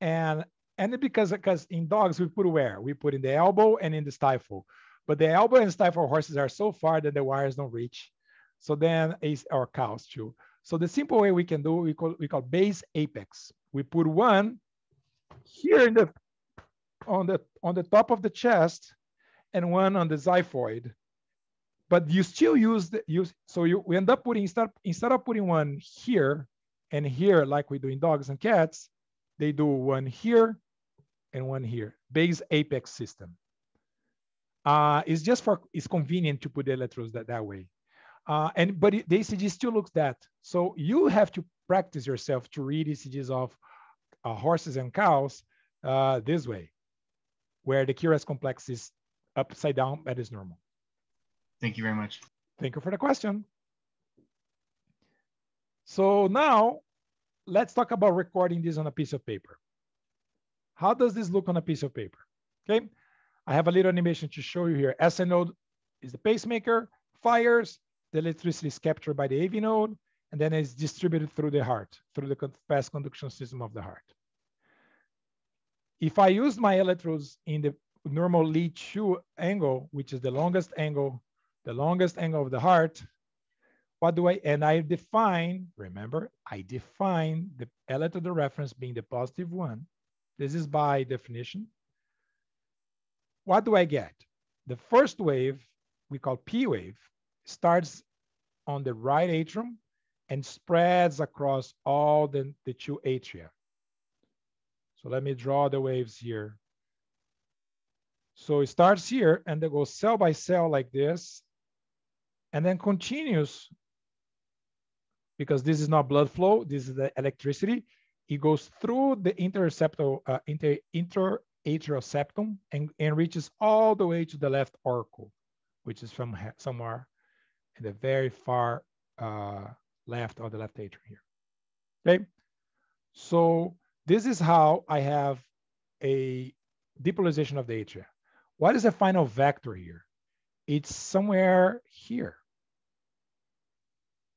And and because because in dogs we put where we put in the elbow and in the stifle, but the elbow and stifle horses are so far that the wires don't reach. So then our cows too. So the simple way we can do we call we call base apex. We put one here in the on the on the top of the chest and one on the xiphoid. But you still use the use so you we end up putting instead instead of putting one here and here like we do in dogs and cats, they do one here and one here. Base apex system. Uh, it's just for it's convenient to put the electrodes that, that way. Uh, and but it, the ECG still looks that. So you have to practice yourself to read ECGs of uh, horses and cows uh, this way, where the QRS complex is upside down, that is normal. Thank you very much. Thank you for the question. So now let's talk about recording this on a piece of paper. How does this look on a piece of paper? Okay, I have a little animation to show you here. SA node is the pacemaker, fires, the electricity is captured by the AV node, and then it's distributed through the heart, through the fast conduction system of the heart. If I use my electrodes in the normal lead two angle, which is the longest angle, the longest angle of the heart, what do I, and I define, remember, I define the electrode reference being the positive one. This is by definition. What do I get? The first wave, we call P wave, starts on the right atrium and spreads across all the, the two atria. So let me draw the waves here. So it starts here and then goes cell by cell like this, and then continues because this is not blood flow, this is the electricity. It goes through the interseptal, uh, inter, interatrial septum and, and reaches all the way to the left auricle, which is from somewhere in the very far uh, left of the left atrium here. Okay, so this is how I have a depolarization of the atria. What is the final vector here? It's somewhere here.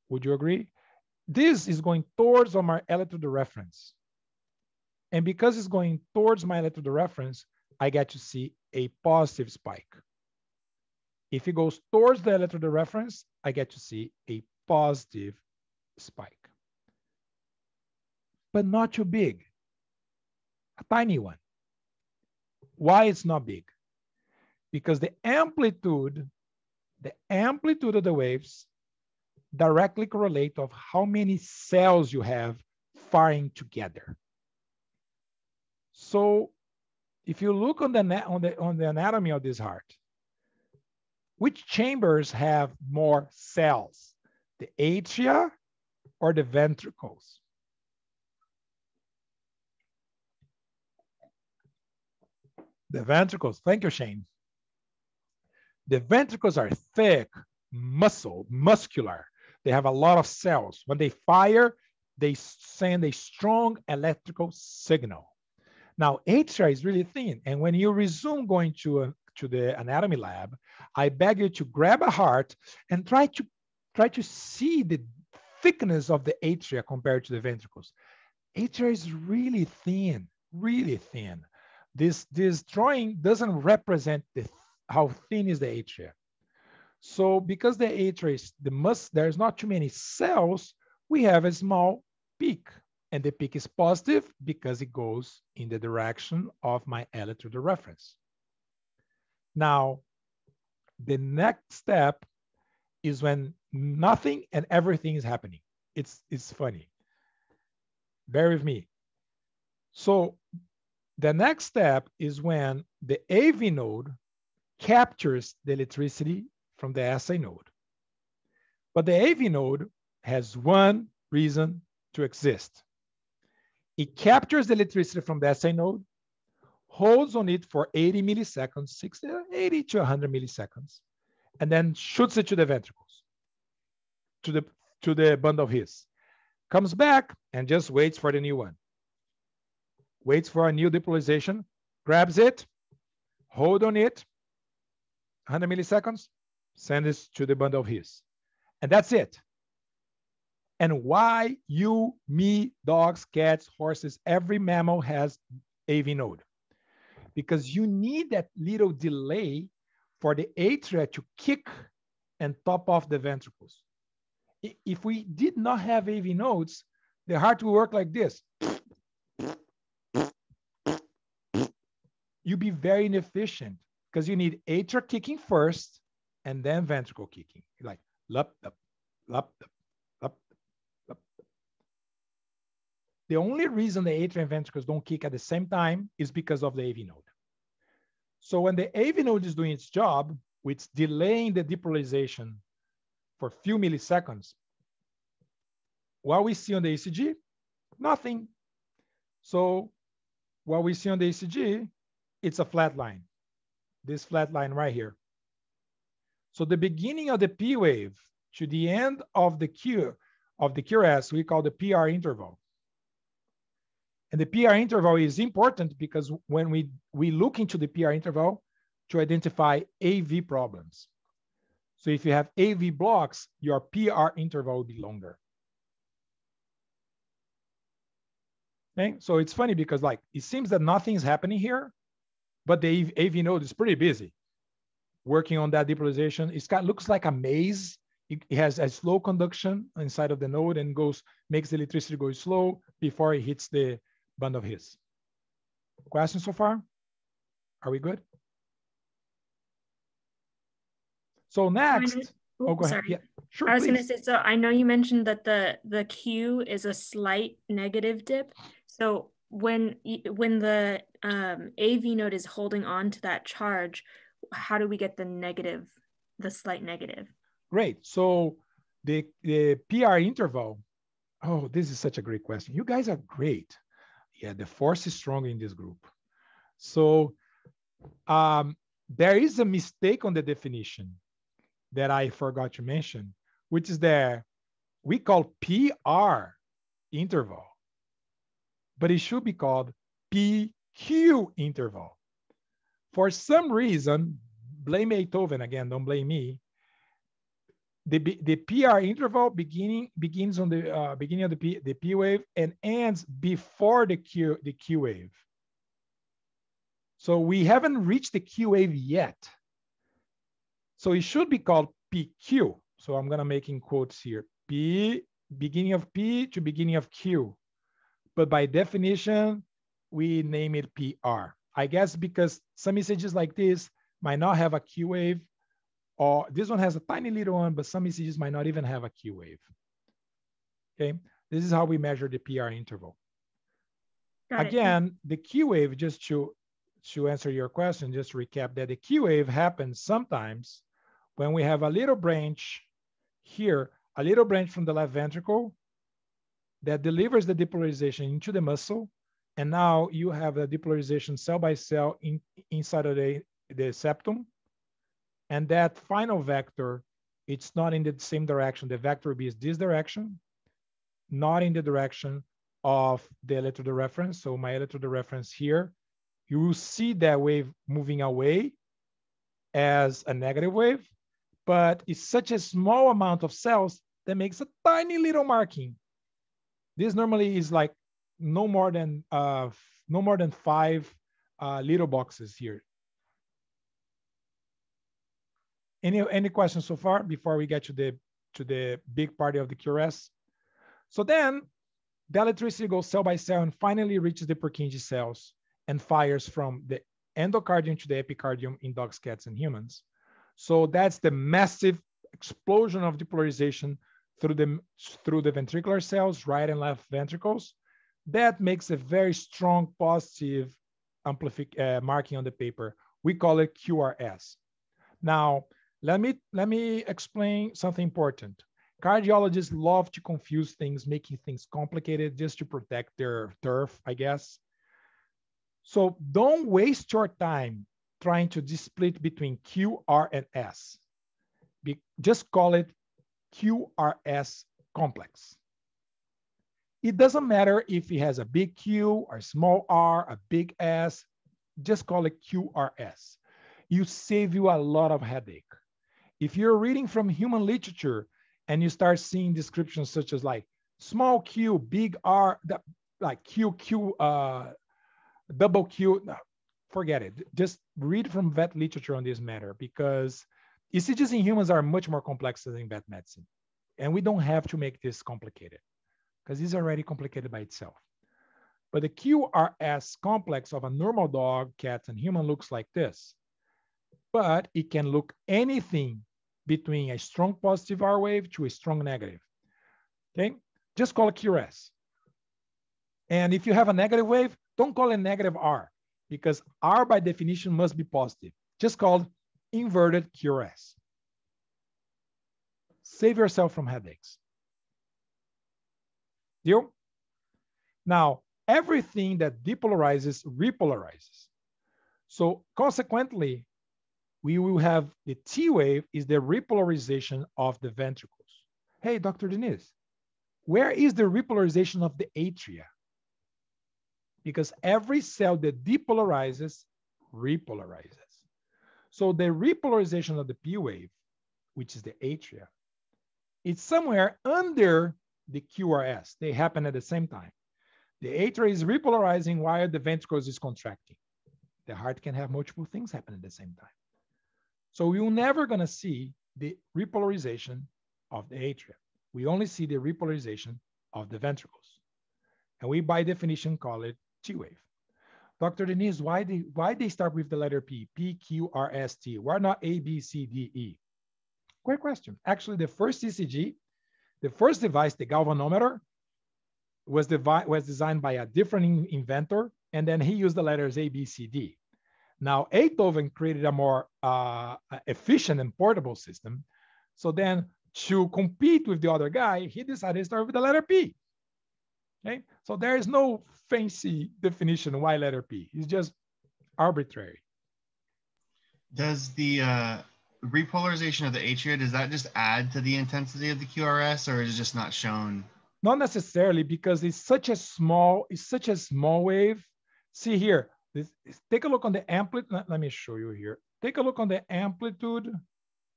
Would you agree? This is going towards my electrode reference. And because it's going towards my electrode reference, I get to see a positive spike. If it goes towards the electrode reference, I get to see a positive spike. But not too big, a tiny one. Why it's not big? Because the amplitude, the amplitude of the waves directly correlate of how many cells you have firing together. So if you look on the, on the, on the anatomy of this heart, which chambers have more cells, the atria or the ventricles? The ventricles, thank you, Shane. The ventricles are thick, muscle, muscular. They have a lot of cells. When they fire, they send a strong electrical signal. Now, atria is really thin. And when you resume going to, a, to the anatomy lab, I beg you to grab a heart and try to, try to see the thickness of the atria compared to the ventricles. Atria is really thin, really thin. This, this drawing doesn't represent the, how thin is the atria. So because the atria is the must, there's not too many cells, we have a small peak. And the peak is positive because it goes in the direction of my electrode reference. Now, the next step is when nothing and everything is happening. It's, it's funny. Bear with me. So the next step is when the AV node captures the electricity from the SA node. But the AV node has one reason to exist. It captures the electricity from the SA node, holds on it for 80 milliseconds, 60, 80 to 100 milliseconds, and then shoots it to the ventricles, to the, to the bundle of His. Comes back and just waits for the new one. Waits for a new depolarization, grabs it, hold on it, 100 milliseconds, send it to the bundle of His. And that's it. And why you, me, dogs, cats, horses, every mammal has AV node. Because you need that little delay for the atria to kick and top off the ventricles. If we did not have AV nodes, the heart will work like this. You'd be very inefficient because you need atria kicking first and then ventricle kicking, like lup, lup, lup, lup, The only reason the atria and ventricles don't kick at the same time is because of the AV node. So when the AV node is doing its job, with delaying the depolarization for a few milliseconds, what we see on the ECG, nothing. So what we see on the ECG, it's a flat line, this flat line right here. So the beginning of the P wave to the end of the Q of the QRS, we call the PR interval. And the PR interval is important because when we, we look into the PR interval to identify AV problems. So if you have AV blocks, your PR interval will be longer. Okay, so it's funny because like, it seems that nothing's happening here, but the AV node is pretty busy working on that depolarization. It's got looks like a maze. It, it, has a slow conduction inside of the node and goes makes the electricity go slow before it hits the band of His. Questions so far? Are we good? So next, oh, go ahead. Yeah, sure. I was going to say, so I know you mentioned that the the Q is a slight negative dip. So when when the um, AV node is holding on to that charge, how do we get the negative, the slight negative? Great. So the, the PR interval, oh, this is such a great question. You guys are great. Yeah, the force is strong in this group. So um, there is a mistake on the definition that I forgot to mention, which is that we call PR interval, but it should be called PQ interval. For some reason, blame Einthoven again, don't blame me. The, the PR interval beginning begins on the uh, beginning of the P, the P wave and ends before the Q, the Q wave. So we haven't reached the Q wave yet. So it should be called PQ. So I'm gonna make in quotes here, P, beginning of P to beginning of Q. But by definition, we name it PR. I guess because some messages like this might not have a Q wave, or this one has a tiny little one, but some messages might not even have a Q wave. Okay, this is how we measure the PR interval. Got Again, it. the Q wave, just to, to answer your question, just to recap that the Q wave happens sometimes when we have a little branch here, a little branch from the left ventricle that delivers the depolarization into the muscle and now you have a depolarization cell by cell in, inside of the, the septum. And that final vector, it's not in the same direction. The vector B is this direction, not in the direction of the electrode reference. So my electrode reference here you will see that wave moving away as a negative wave, but it's such a small amount of cells that makes a tiny little marking. This normally is like no more than uh, no more than five uh, little boxes here. Any any questions so far before we get to the to the big party of the QRS? So then the electricity goes cell by cell and finally reaches the Purkinje cells and fires from the endocardium to the epicardium in dogs, cats, and humans. So that's the massive explosion of depolarization through the, through the ventricular cells, right and left ventricles. That makes a very strong positive amplific uh, marking on the paper. We call it QRS. Now, let me, let me explain something important. Cardiologists love to confuse things, making things complicated just to protect their turf, I guess. So don't waste your time trying to split between Q, R, and S. Be, just call it QRS complex. It doesn't matter if it has a big Q or small r, a big S, just call it QRS. You save you a lot of headache. If you're reading from human literature and you start seeing descriptions such as like small q, big R, that like Q, Q, uh, double Q, no, forget it. Just read from vet literature on this matter because ECGs in humans are much more complex than vet medicine. And we don't have to make this complicated because it's already complicated by itself. But the QRS complex of a normal dog, cat, and human looks like this. But it can look anything between a strong positive R wave to a strong negative. Okay, just call it QRS. And if you have a negative wave, don't call it negative R because R by definition must be positive. Just called inverted QRS. Save yourself from headaches. Deal? Now, everything that depolarizes repolarizes. So consequently, we will have the T wave is the repolarization of the ventricles. Hey, Dr. Diniz, where is the repolarization of the atria? because every cell that depolarizes repolarizes. So the repolarization of the P wave, which is the atria, it's somewhere under the QRS. They happen at the same time. The atria is repolarizing while the ventricles is contracting. The heart can have multiple things happen at the same time. So we're never gonna see the repolarization of the atria. We only see the repolarization of the ventricles. And we, by definition, call it T wave. Dr. Diniz, why they, why they start with the letter P, P, Q, R, S, T? Why not A, B, C, D, E? Great question. Actually, the first ECG, the first device, the galvanometer, was, was designed by a different in inventor, and then he used the letters A, B, C, D. Now, Einthoven created a more uh, efficient and portable system. So then to compete with the other guy, he decided to start with the letter P. Okay, so there is no fancy definition why letter P. It's just arbitrary. Does the uh, repolarization of the atria, does that just add to the intensity of the QRS or is it just not shown? Not necessarily because it's such a small, it's such a small wave. See here, this, is, take a look on the amplitude. Let, let me show you here. Take a look on the amplitude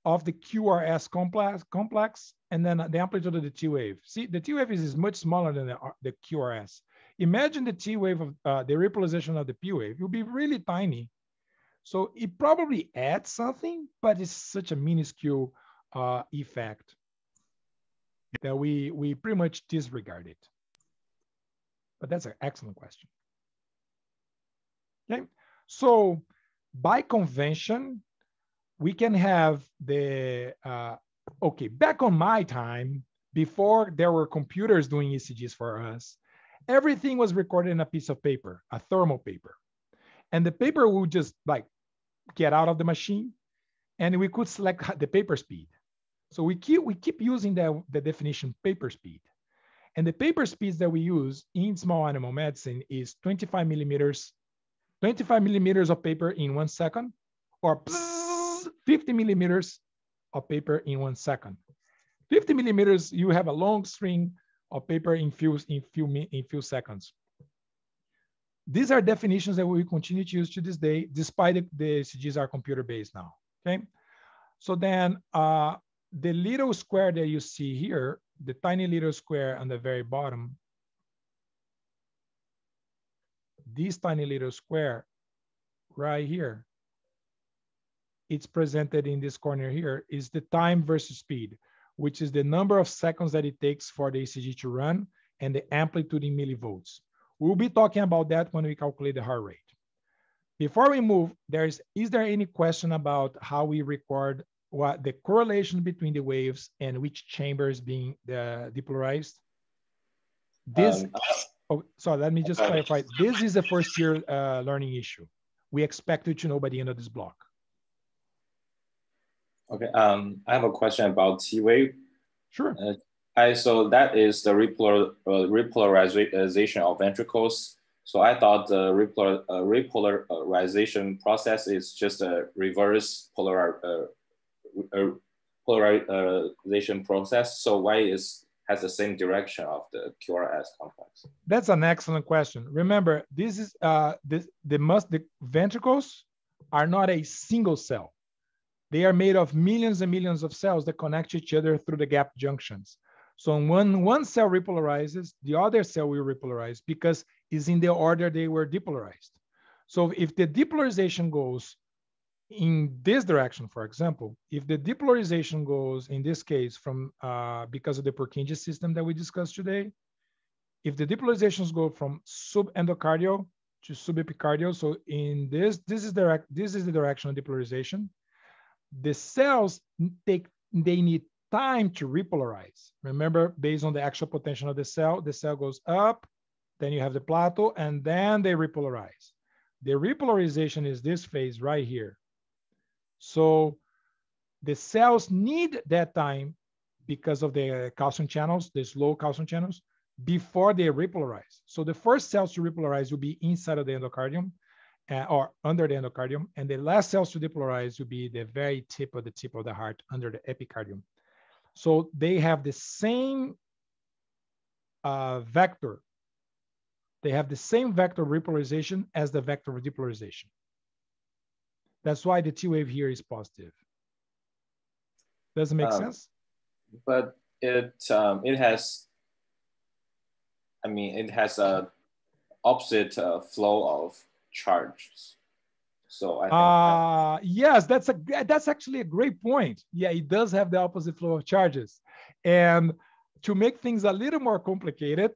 of the QRS complex, complex and then the amplitude of the T wave. See, the T wave is, is much smaller than the, the QRS. Imagine the T wave of uh, the repolarization of the P wave. It will be really tiny. So it probably adds something, but it's such a minuscule uh, effect that we, we pretty much disregard it. But that's an excellent question. Okay, so by convention, we can have the, uh, okay, back on my time, before there were computers doing ECGs for us, everything was recorded in a piece of paper, a thermal paper. And the paper would just like get out of the machine and we could select the paper speed. So we keep, we keep using the, the definition paper speed. And the paper speeds that we use in small animal medicine is 25 millimeters, 25 millimeters of paper in one second, or 50 millimeters of paper in one second. 50 millimeters, you have a long string of paper in few, in few, in few seconds. these are definitions that we continue to use to this day, despite the, the ECGs are computer-based now, okay? So then uh, the little square that you see here, the tiny little square on the very bottom, this tiny little square right here, it's presented in this corner here, is the time versus speed, which is the number of seconds that it takes for the ECG to run and the amplitude in millivolts. We'll be talking about that when we calculate the heart rate. Before we move, there's is there any question about how we record what the correlation between the waves and which chamber is being uh, depolarized? This, um, oh, so let me just clarify. This is a first year uh, learning issue. We expect you to know by the end of this block. Okay, um, I have a question about T-wave. Sure. Uh, I, so that is the repolar, uh, repolarization of ventricles. So I thought the repolar, uh, repolarization process is just a reverse polar, uh, polarization process. So why is has the same direction of the QRS complex? That's an excellent question. Remember, this is uh, this the must the ventricles are not a single cell. They are made of millions and millions of cells that connect each other through the gap junctions. So when one cell repolarizes, the other cell will repolarize because it's in the order they were depolarized. So if the depolarization goes in this direction, for example, if the depolarization goes in this case from uh, because of the Purkinje system that we discussed today, if the depolarizations go from subendocardial to subepicardial, so in this, this is direct, this is the direction of depolarization. The cells take, they need time to repolarize. Remember, based on the action potential of the cell, the cell goes up, then you have the plateau, and then they repolarize. The repolarization is this phase right here. So the cells need that time because of the calcium channels, the slow calcium channels, before they repolarize. So the first cells to repolarize will be inside of the endocardium uh, or under the endocardium, and the last cells to depolarize will be the very tip of the tip of the heart under the epicardium. So they have the same uh, vector. They have the same vector repolarization as the vector of depolarization. That's why the T wave here is positive. Does it make um, sense? But it um, it has, I mean, it has a opposite uh, flow of charges. So I uh, yes, that's a that's actually a great point. Yeah, it does have the opposite flow of charges. And to make things a little more complicated,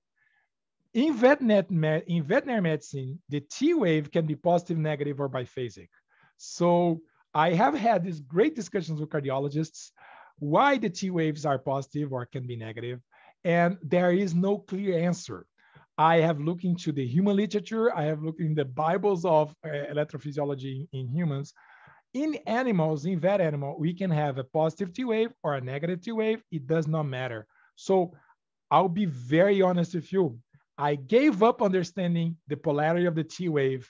in, vetnet, in veterinary medicine, the T wave can be positive, negative, or biphasic. So I have had these great discussions with cardiologists why the T waves are positive or can be negative, and there is no clear answer. I have looked into the human literature. I have looked in the Bibles of uh, electrophysiology in humans. In animals, in vet animal, we can have a positive T wave or a negative T wave. It does not matter. So I'll be very honest with you. I gave up understanding the polarity of the T wave,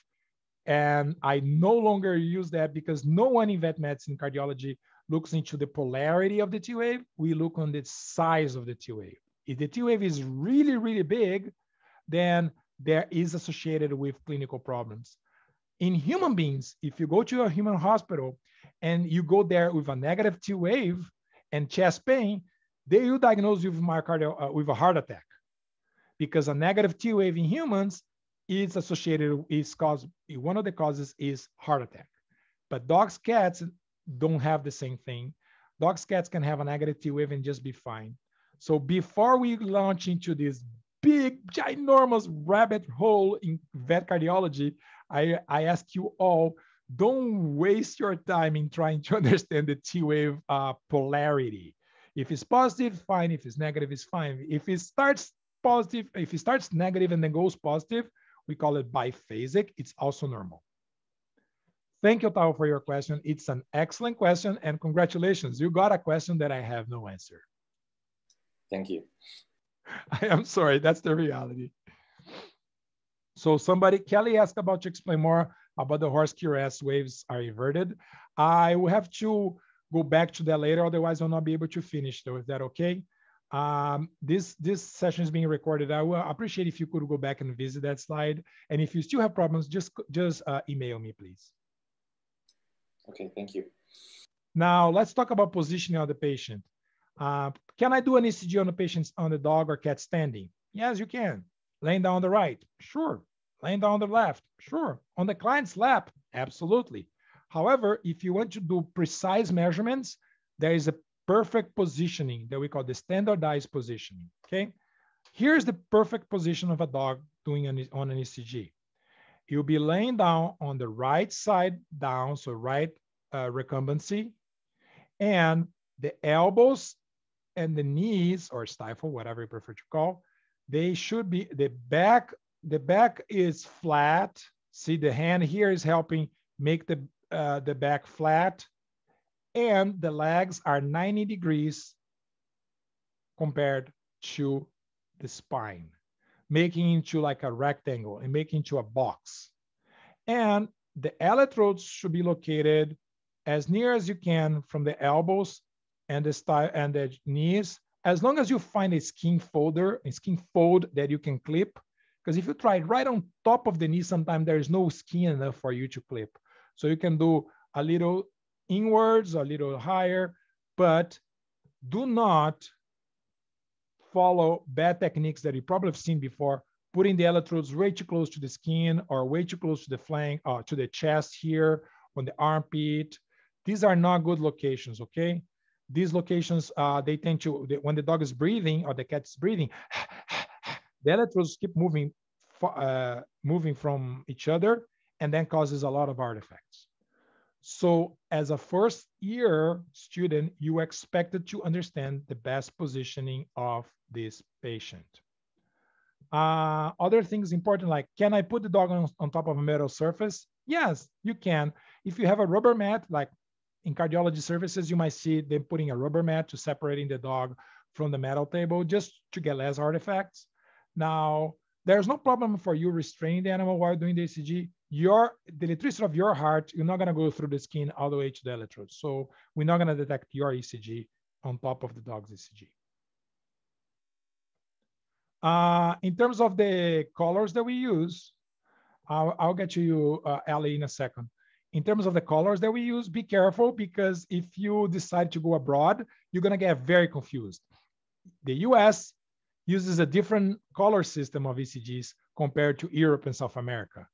and I no longer use that because no one in vet medicine cardiology looks into the polarity of the T wave. We look on the size of the T wave. If the T wave is really, really big, then there is associated with clinical problems. In human beings, if you go to a human hospital and you go there with a negative T wave and chest pain, they will diagnose you with myocardial uh, with a heart attack because a negative T wave in humans is associated is cause one of the causes is heart attack. But dogs, cats don't have the same thing. Dogs, cats can have a negative T wave and just be fine. So before we launch into this big, ginormous rabbit hole in vet cardiology, I, I ask you all, don't waste your time in trying to understand the T-wave uh, polarity. If it's positive, fine. If it's negative, it's fine. If it starts positive, if it starts negative and then goes positive, we call it biphasic. It's also normal. Thank you, Tao, for your question. It's an excellent question and congratulations. You got a question that I have no answer. Thank you. I am sorry, that's the reality. So somebody, Kelly asked about to explain more about the horse QRS waves are inverted. I will have to go back to that later, otherwise I'll not be able to finish though, is that okay? Um, this, this session is being recorded. I will appreciate if you could go back and visit that slide. And if you still have problems, just, just uh, email me, please. Okay, thank you. Now let's talk about positioning of the patient. Uh, can I do an ECG on the patient on the dog or cat standing? Yes, you can. Laying down on the right, sure. Laying down on the left, sure. On the client's lap, absolutely. However, if you want to do precise measurements, there is a perfect positioning that we call the standardized positioning, okay? Here's the perfect position of a dog doing an, on an ECG. You'll be laying down on the right side down, so right uh, recumbency, and the elbows and the knees or stifle, whatever you prefer to call, they should be, the back, the back is flat. See the hand here is helping make the, uh, the back flat and the legs are 90 degrees compared to the spine, making into like a rectangle and making into a box. And the electrodes should be located as near as you can from the elbows and the stifle and the knees, as long as you find a skin folder, a skin fold that you can clip. Because if you try right on top of the knee, sometimes there is no skin enough for you to clip. So you can do a little inwards, a little higher, but do not follow bad techniques that you probably have seen before, putting the electrodes way too close to the skin or way too close to the flank, uh, to the chest here, on the armpit. These are not good locations, okay? These locations, uh, they tend to, when the dog is breathing or the cat is breathing, the electrodes keep moving, uh, moving from each other and then causes a lot of artifacts. So as a first year student, you expected to understand the best positioning of this patient. Uh, other things important, like can I put the dog on, on top of a metal surface? Yes, you can. If you have a rubber mat, like in cardiology services, you might see them putting a rubber mat to separating the dog from the metal table just to get less artifacts. Now, there's no problem for you restraining the animal while doing the ECG your the electricity of your heart, you're not going to go through the skin all the way to the electrode. So we're not going to detect your ECG on top of the dog's ECG. Uh, in terms of the colors that we use, I'll, I'll get to you, uh, Ali, in a second. In terms of the colors that we use, be careful because if you decide to go abroad, you're going to get very confused. The US uses a different color system of ECGs compared to Europe and South America.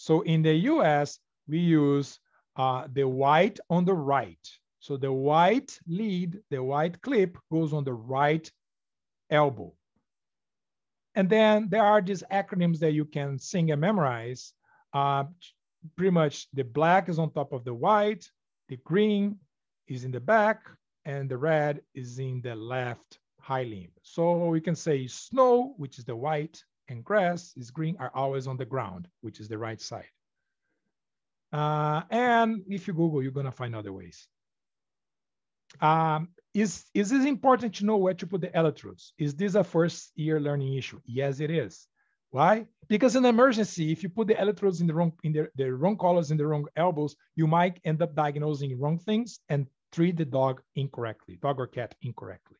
So in the US, we use uh, the white on the right. So the white lead, the white clip goes on the right elbow. And then there are these acronyms that you can sing and memorize. Uh, pretty much the black is on top of the white, the green is in the back, and the red is in the left high limb. So we can say snow, which is the white, and grass is green are always on the ground, which is the right side. Uh, and if you Google, you're gonna find other ways. Um, is, is this important to know where to put the electrodes? Is this a first year learning issue? Yes, it is. Why? Because in emergency, if you put the electrodes in the wrong in the, the wrong colors in the wrong elbows, you might end up diagnosing wrong things and treat the dog incorrectly, dog or cat incorrectly.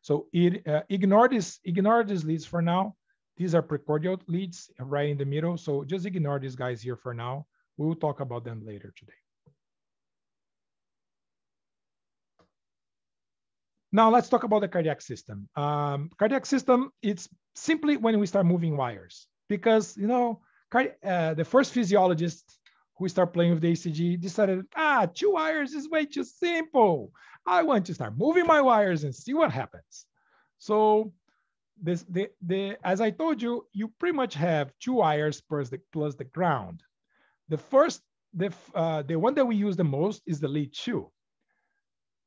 So it, uh, ignore this ignore these leads for now. These are precordial leads right in the middle. So just ignore these guys here for now. We will talk about them later today. Now let's talk about the cardiac system. Um, cardiac system, it's simply when we start moving wires because, you know, uh, the first physiologist who start playing with the ECG decided, ah, two wires is way too simple. I want to start moving my wires and see what happens. So this, the, the, as I told you, you pretty much have two wires plus the, plus the ground. The first, the, uh, the one that we use the most is the lead two.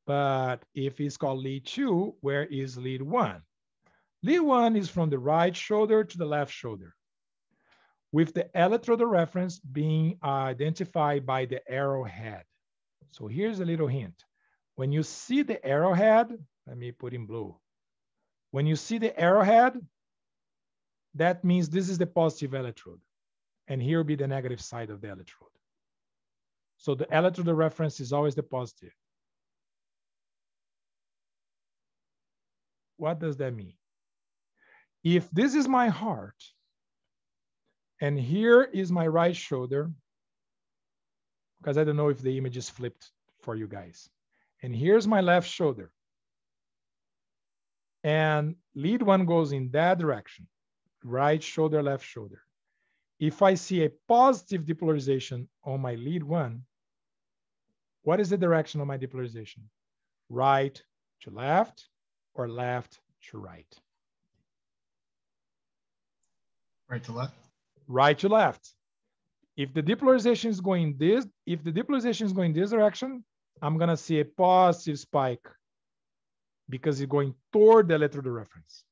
But if it's called lead two, where is lead one? Lead one is from the right shoulder to the left shoulder with the electrode reference being identified by the arrowhead. So here's a little hint. When you see the arrowhead, let me put in blue. When you see the arrowhead, that means this is the positive electrode. And here will be the negative side of the electrode. So the electrode reference is always the positive. What does that mean? If this is my heart, and here is my right shoulder, because I don't know if the image is flipped for you guys. And here's my left shoulder. And lead one goes in that direction, right shoulder, left shoulder. If I see a positive depolarization on my lead one, what is the direction of my depolarization? Right to left or left to right? Right to left? Right to left. If the depolarization is going this, if the depolarization is going this direction, I'm gonna see a positive spike because it's going toward the electrode reference.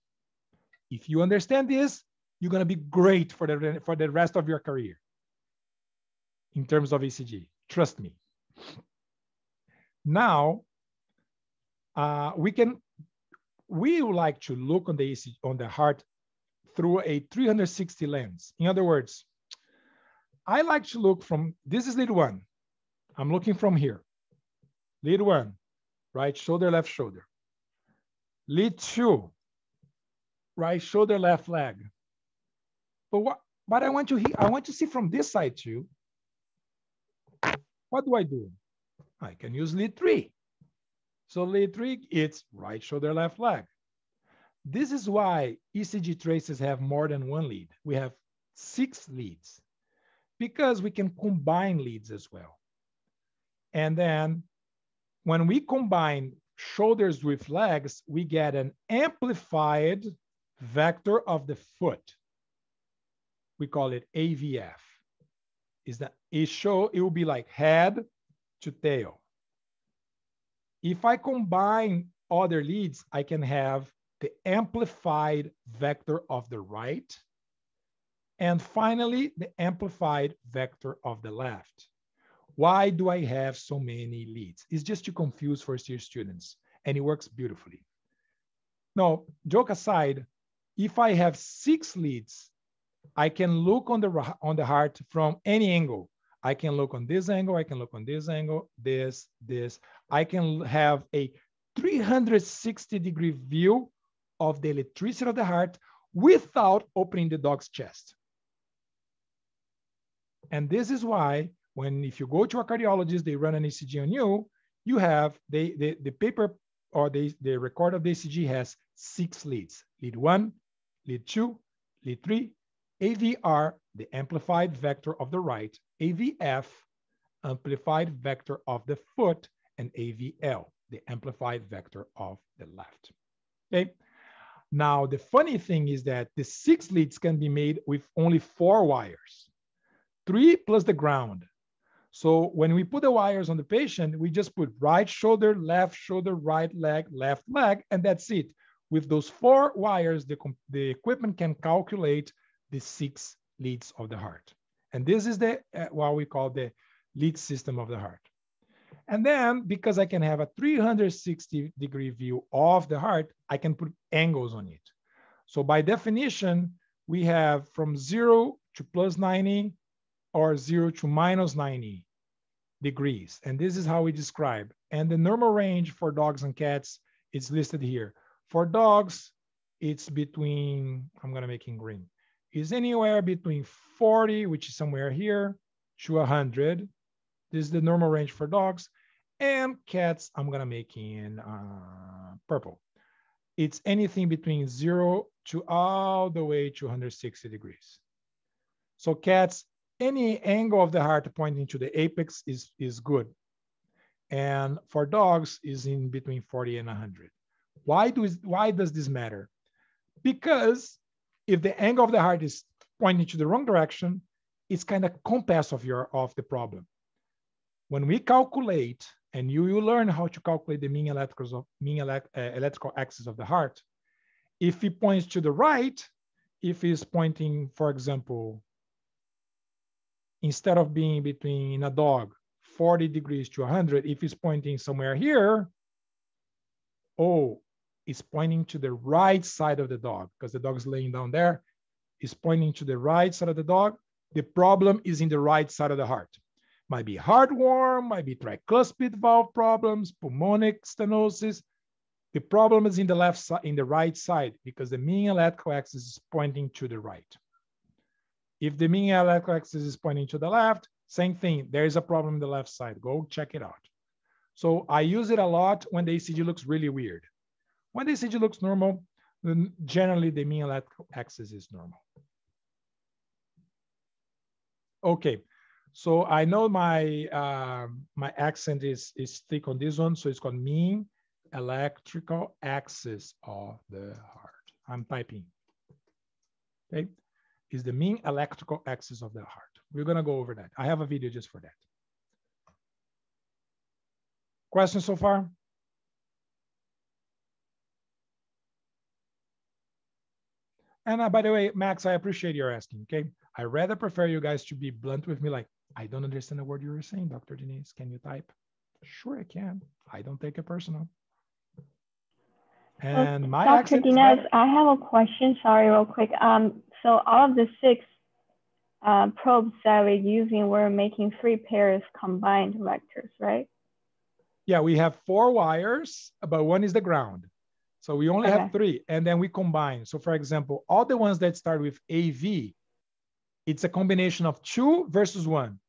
If you understand this, you're gonna be great for the, for the rest of your career in terms of ECG, trust me. Now, uh, we can, we would like to look on the ECG, on the heart through a 360 lens. In other words, I like to look from, this is lead one. I'm looking from here. Lead one, right shoulder, left shoulder. Lead two, right shoulder, left leg. But what, but I want to, hear. I want to see from this side too. What do I do? I can use lead three. So lead three, it's right shoulder, left leg. This is why ECG traces have more than one lead. We have six leads because we can combine leads as well. And then when we combine shoulders with legs, we get an amplified vector of the foot. We call it AVF. Is that it show it will be like head to tail. If I combine other leads, I can have the amplified vector of the right and finally, the amplified vector of the left. Why do I have so many leads? It's just to confuse first year students and it works beautifully. Now, joke aside, if I have six leads, I can look on the, on the heart from any angle. I can look on this angle, I can look on this angle, this, this. I can have a 360 degree view of the electricity of the heart without opening the dog's chest. And this is why when if you go to a cardiologist, they run an ECG on you, you have they, the, the paper or the, the record of the ECG has six leads. Lead one, lead two, lead three, AVR, the amplified vector of the right, AVF, amplified vector of the foot, and AVL, the amplified vector of the left. Okay. Now, the funny thing is that the six leads can be made with only four wires three plus the ground. So when we put the wires on the patient, we just put right shoulder, left shoulder, right leg, left leg, and that's it. With those four wires, the, the equipment can calculate the six leads of the heart. And this is the uh, what we call the lead system of the heart. And then because I can have a 360 degree view of the heart, I can put angles on it. So by definition, we have from zero to plus 90, or 0 to minus 90 degrees. And this is how we describe. And the normal range for dogs and cats is listed here. For dogs, it's between, I'm gonna make in green, is anywhere between 40, which is somewhere here, to 100. This is the normal range for dogs. And cats, I'm gonna make in uh, purple. It's anything between zero to all the way to 160 degrees. So cats, any angle of the heart pointing to the apex is, is good. And for dogs is in between 40 and 100. Why, do, why does this matter? Because if the angle of the heart is pointing to the wrong direction, it's kind of compass of your of the problem. When we calculate, and you will learn how to calculate the mean electrical mean elect, uh, electrical axis of the heart. If it points to the right, if it's pointing, for example, instead of being between a dog 40 degrees to 100, if it's pointing somewhere here, oh, it's pointing to the right side of the dog because the dog is laying down there. It's pointing to the right side of the dog. The problem is in the right side of the heart. Might be heartworm, might be tricuspid valve problems, pulmonic stenosis. The problem is in the left side, in the right side, because the mean electrical axis is pointing to the right. If the mean electrical axis is pointing to the left, same thing. There is a problem in the left side. Go check it out. So I use it a lot when the ECG looks really weird. When the ECG looks normal, then generally the mean electrical axis is normal. Okay, so I know my uh, my accent is is thick on this one, so it's called mean electrical axis of the heart. I'm typing. Okay, is the mean electrical axis of the heart. We're gonna go over that. I have a video just for that. Questions so far? And uh, by the way, Max, I appreciate your asking, okay? I rather prefer you guys to be blunt with me, like, I don't understand the word you were saying, Dr. Diniz. Can you type? Sure, I can. I don't take it personal. And my Dr. Diniz, I have a question. Sorry, real quick. Um, so all of the six uh, probes that we're using, we're making three pairs combined vectors, right? Yeah, we have four wires, but one is the ground. So we only okay. have three, and then we combine. So for example, all the ones that start with AV, it's a combination of two versus one.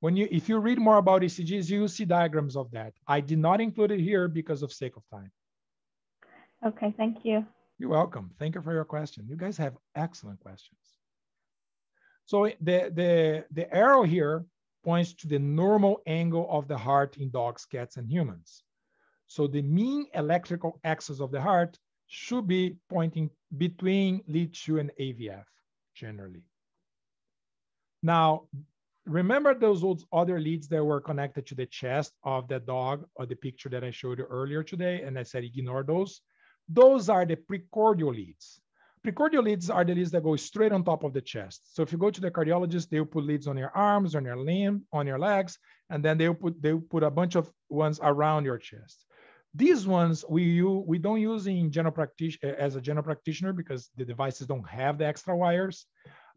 When you, if you read more about ECGs, you will see diagrams of that. I did not include it here because of sake of time. Okay, thank you. You're welcome. Thank you for your question. You guys have excellent questions. So the, the, the arrow here points to the normal angle of the heart in dogs, cats, and humans. So the mean electrical axis of the heart should be pointing between lead 2 and AVF generally. Now, remember those other leads that were connected to the chest of the dog or the picture that I showed you earlier today, and I said ignore those. Those are the precordial leads. Precordial leads are the leads that go straight on top of the chest. So if you go to the cardiologist, they'll put leads on your arms, on your limb, on your legs, and then they'll put they'll put a bunch of ones around your chest. These ones we use, we don't use in general practice as a general practitioner because the devices don't have the extra wires.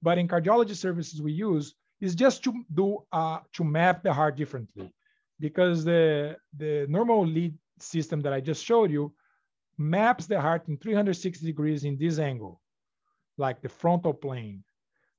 But in cardiology services we use is just to do uh, to map the heart differently, because the the normal lead system that I just showed you maps the heart in 360 degrees in this angle, like the frontal plane.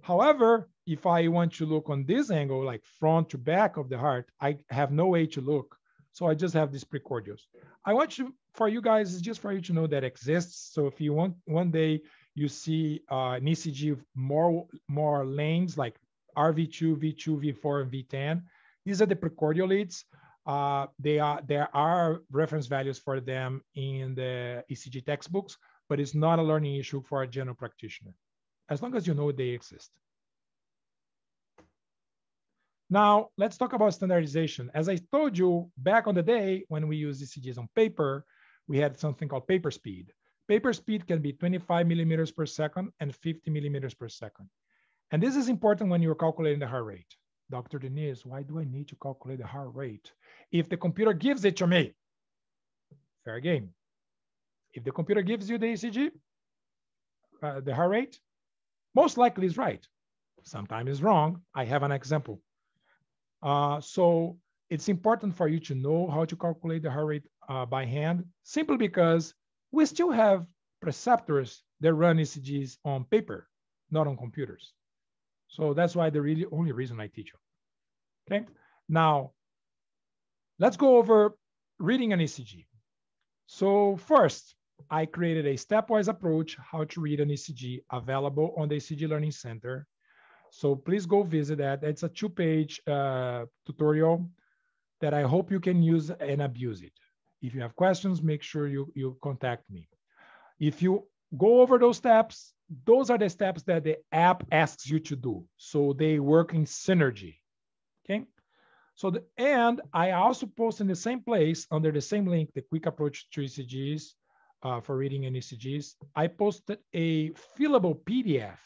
However, if I want to look on this angle, like front to back of the heart, I have no way to look. So I just have these precordials. I want to, for you guys, it's just for you to know that exists. So if you want, one day you see uh, an ECG more, more lanes like RV2, V2, V4, and V10, these are the precordial leads. Uh, they are, there are reference values for them in the ECG textbooks, but it's not a learning issue for a general practitioner, as long as you know they exist. Now, let's talk about standardization. As I told you back on the day when we used ECGs on paper, we had something called paper speed. Paper speed can be 25 millimeters per second and 50 millimeters per second. And this is important when you're calculating the heart rate. Dr. Diniz, why do I need to calculate the heart rate? If the computer gives it to me, fair game. If the computer gives you the ECG, uh, the heart rate, most likely is right. Sometimes it's wrong. I have an example. Uh, so it's important for you to know how to calculate the heart rate uh, by hand, simply because we still have preceptors that run ECGs on paper, not on computers. So that's why the really only reason I teach you. Okay. Now, let's go over reading an ECG. So first, I created a stepwise approach how to read an ECG available on the ECG Learning Center. So please go visit that. It's a two-page uh, tutorial that I hope you can use and abuse it. If you have questions, make sure you, you contact me. If you go over those steps, those are the steps that the app asks you to do. So they work in synergy, okay? So, the, and I also post in the same place under the same link, the quick approach to ECGs uh, for reading and ECGs. I posted a fillable PDF.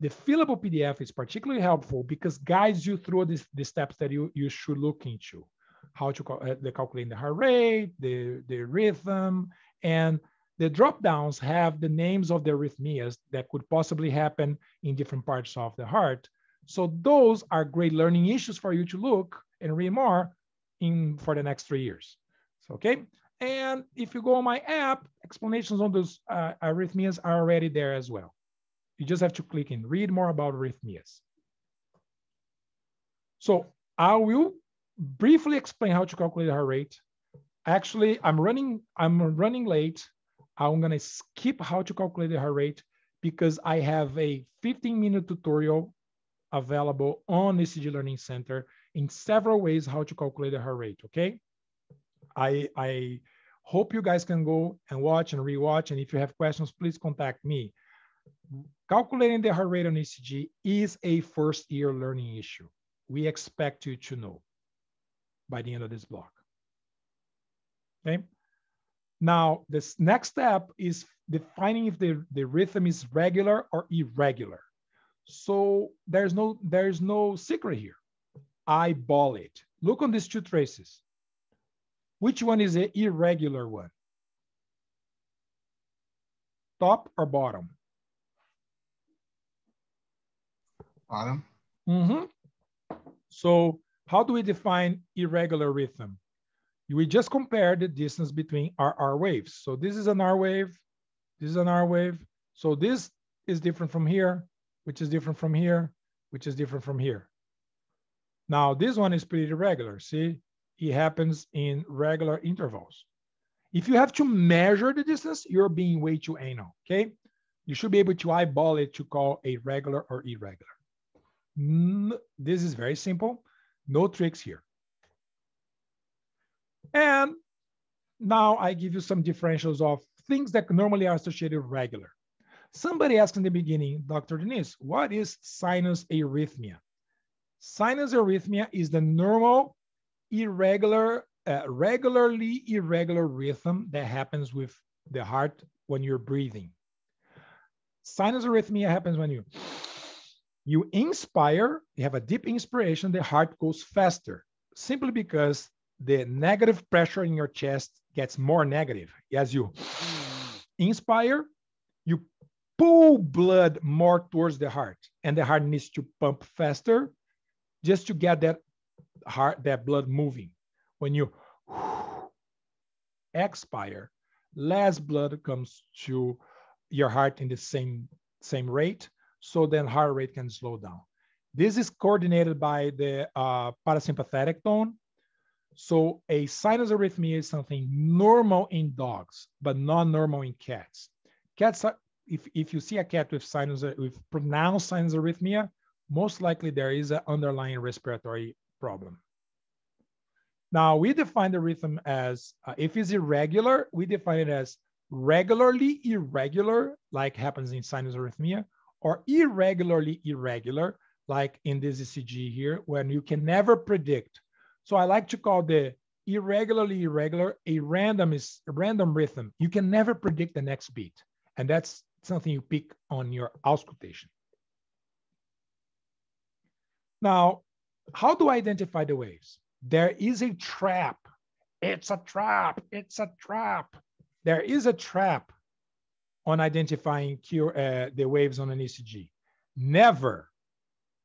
The fillable PDF is particularly helpful because guides you through this, the steps that you, you should look into. How to uh, the calculate the heart rate, the, the rhythm, and the drop downs have the names of the arrhythmias that could possibly happen in different parts of the heart. So those are great learning issues for you to look and read more in for the next three years. So, okay. And if you go on my app, explanations on those uh, arrhythmias are already there as well. You just have to click in, read more about arrhythmias. So I will briefly explain how to calculate heart rate. Actually, I'm running, I'm running late. I'm gonna skip how to calculate the heart rate because I have a 15 minute tutorial available on ECG Learning Center in several ways how to calculate the heart rate, okay? I, I hope you guys can go and watch and rewatch. And if you have questions, please contact me. Calculating the heart rate on ECG is a first year learning issue. We expect you to know by the end of this block. Okay. Now, this next step is defining if the, the rhythm is regular or irregular. So there's no, there's no secret here. Eyeball it. Look on these two traces. Which one is the irregular one? Top or bottom? Bottom. Mm-hmm. So how do we define irregular rhythm? We just compare the distance between our waves. So this is an R wave, this is an R wave. So this is different from here, which is different from here, which is different from here. Now this one is pretty regular. See, it happens in regular intervals. If you have to measure the distance, you're being way too anal, okay? You should be able to eyeball it to call a regular or irregular. This is very simple. No tricks here. And now I give you some differentials of things that normally are associated with regular. Somebody asked in the beginning, Dr. Diniz, what is sinus arrhythmia? Sinus arrhythmia is the normal, irregular, uh, regularly irregular rhythm that happens with the heart when you're breathing. Sinus arrhythmia happens when you you inspire, you have a deep inspiration, the heart goes faster, simply because the negative pressure in your chest gets more negative. As you inspire, you pull blood more towards the heart, and the heart needs to pump faster just to get that heart, that blood moving. When you expire, less blood comes to your heart in the same, same rate, so then heart rate can slow down. This is coordinated by the uh, parasympathetic tone. So a sinus arrhythmia is something normal in dogs, but not normal in cats. Cats, are, if, if you see a cat with sinus, with pronounced sinus arrhythmia, most likely there is an underlying respiratory problem. Now we define the rhythm as, uh, if it's irregular, we define it as regularly irregular, like happens in sinus arrhythmia, or irregularly irregular, like in this ECG here, when you can never predict. So I like to call the irregularly irregular a random is a random rhythm. You can never predict the next beat. And that's something you pick on your auscultation. Now, how do I identify the waves? There is a trap. It's a trap. It's a trap. There is a trap on identifying uh, the waves on an ECG. Never,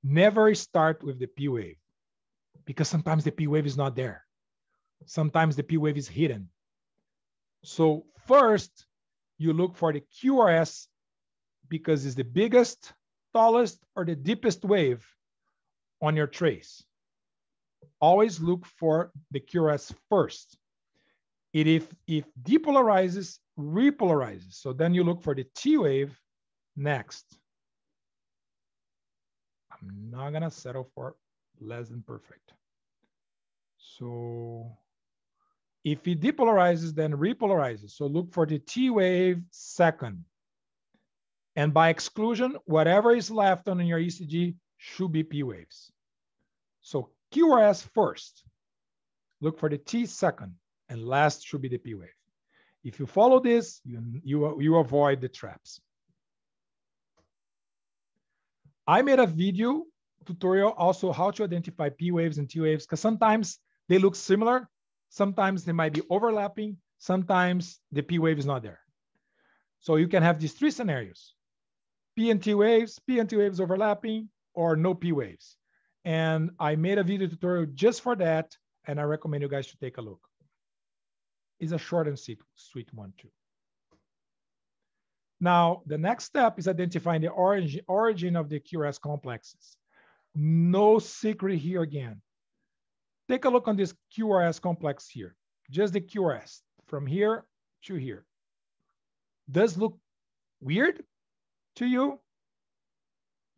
never start with the P wave because sometimes the P wave is not there. Sometimes the P wave is hidden. So first, you look for the QRS because it's the biggest, tallest, or the deepest wave on your trace. Always look for the QRS first. It if, if depolarizes, repolarizes. So then you look for the T wave next. I'm not gonna settle for less than perfect. So if it depolarizes, then repolarizes. So look for the T wave second. And by exclusion, whatever is left on your ECG should be P waves. So QRS first, look for the T second, and last should be the P wave. If you follow this, you, you, you avoid the traps. I made a video tutorial also how to identify P waves and T waves because sometimes they look similar. Sometimes they might be overlapping. Sometimes the P wave is not there. So you can have these three scenarios. P and T waves, P and T waves overlapping, or no P waves. And I made a video tutorial just for that, and I recommend you guys to take a look. It's a short and sweet one too. Now, the next step is identifying the origin, origin of the QRS complexes. No secret here again. Take a look on this QRS complex here, just the QRS from here to here. Does look weird to you?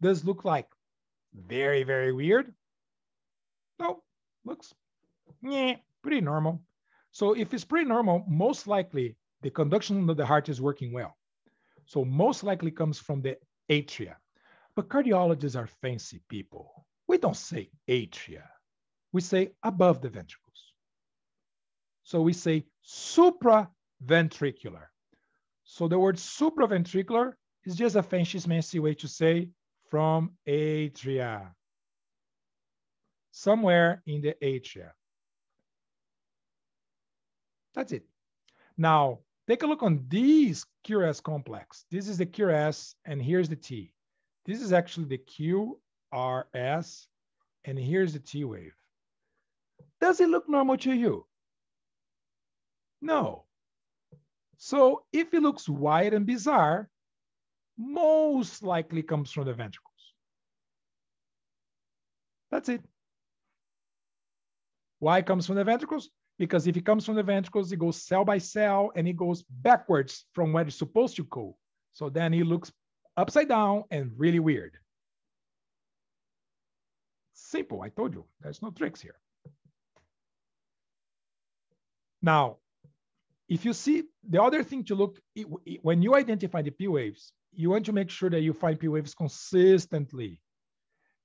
Does look like very, very weird? No, looks yeah, pretty normal. So if it's pretty normal, most likely the conduction of the heart is working well. So most likely comes from the atria. But cardiologists are fancy people. We don't say atria. We say above the ventricles. So we say supraventricular. So the word supraventricular is just a fancy, fancy way to say from atria. Somewhere in the atria. That's it. Now, take a look on these QRS complex. This is the QRS, and here's the T. This is actually the QRS, and here's the T wave. Does it look normal to you? No. So if it looks wide and bizarre, most likely comes from the ventricles. That's it. Why comes from the ventricles? because if it comes from the ventricles, it goes cell by cell and it goes backwards from where it's supposed to go. So then it looks upside down and really weird. Simple, I told you, there's no tricks here. Now, if you see the other thing to look, when you identify the P waves, you want to make sure that you find P waves consistently.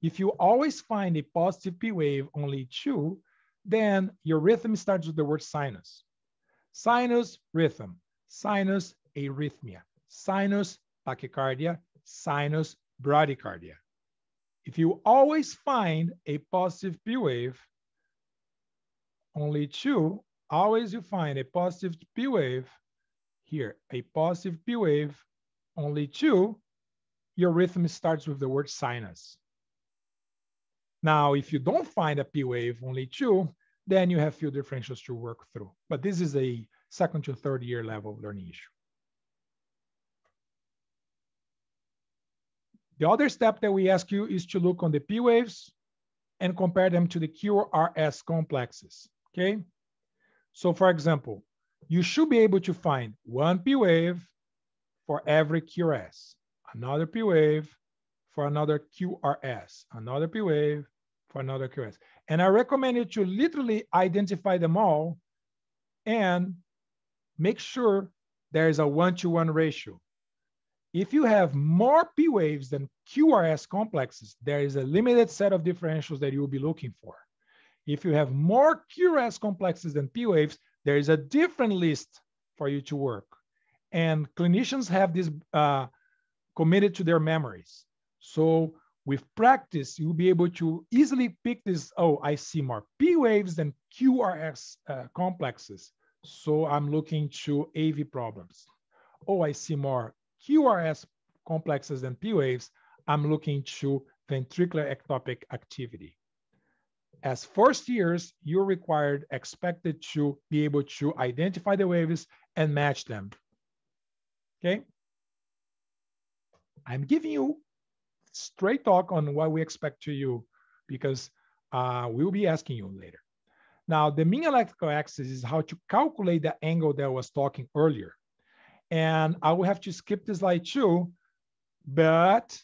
If you always find a positive P wave, only two, then your rhythm starts with the word sinus. Sinus, rhythm. Sinus, arrhythmia. Sinus, tachycardia. Sinus, bradycardia. If you always find a positive P wave, only two, always you find a positive P wave, here, a positive P wave, only two, your rhythm starts with the word sinus. Now, if you don't find a P wave, only two, then you have few differentials to work through. But this is a second to third year level learning issue. The other step that we ask you is to look on the P waves and compare them to the QRS complexes, okay? So for example, you should be able to find one P wave for every QRS, another P wave for another QRS, another P wave for another QRS. And I recommend you to literally identify them all and make sure there is a one-to-one ratio. If you have more P waves than QRS complexes, there is a limited set of differentials that you will be looking for. If you have more QRS complexes than P waves, there is a different list for you to work. And clinicians have this uh, committed to their memories. So with practice, you'll be able to easily pick this, oh, I see more P waves than QRS uh, complexes. So I'm looking to AV problems. Oh, I see more QRS complexes than P waves. I'm looking to ventricular ectopic activity. As first years, you're required, expected to be able to identify the waves and match them. Okay? I'm giving you straight talk on what we expect to you because uh, we'll be asking you later. Now, the mean electrical axis is how to calculate the angle that I was talking earlier. And I will have to skip this slide too, but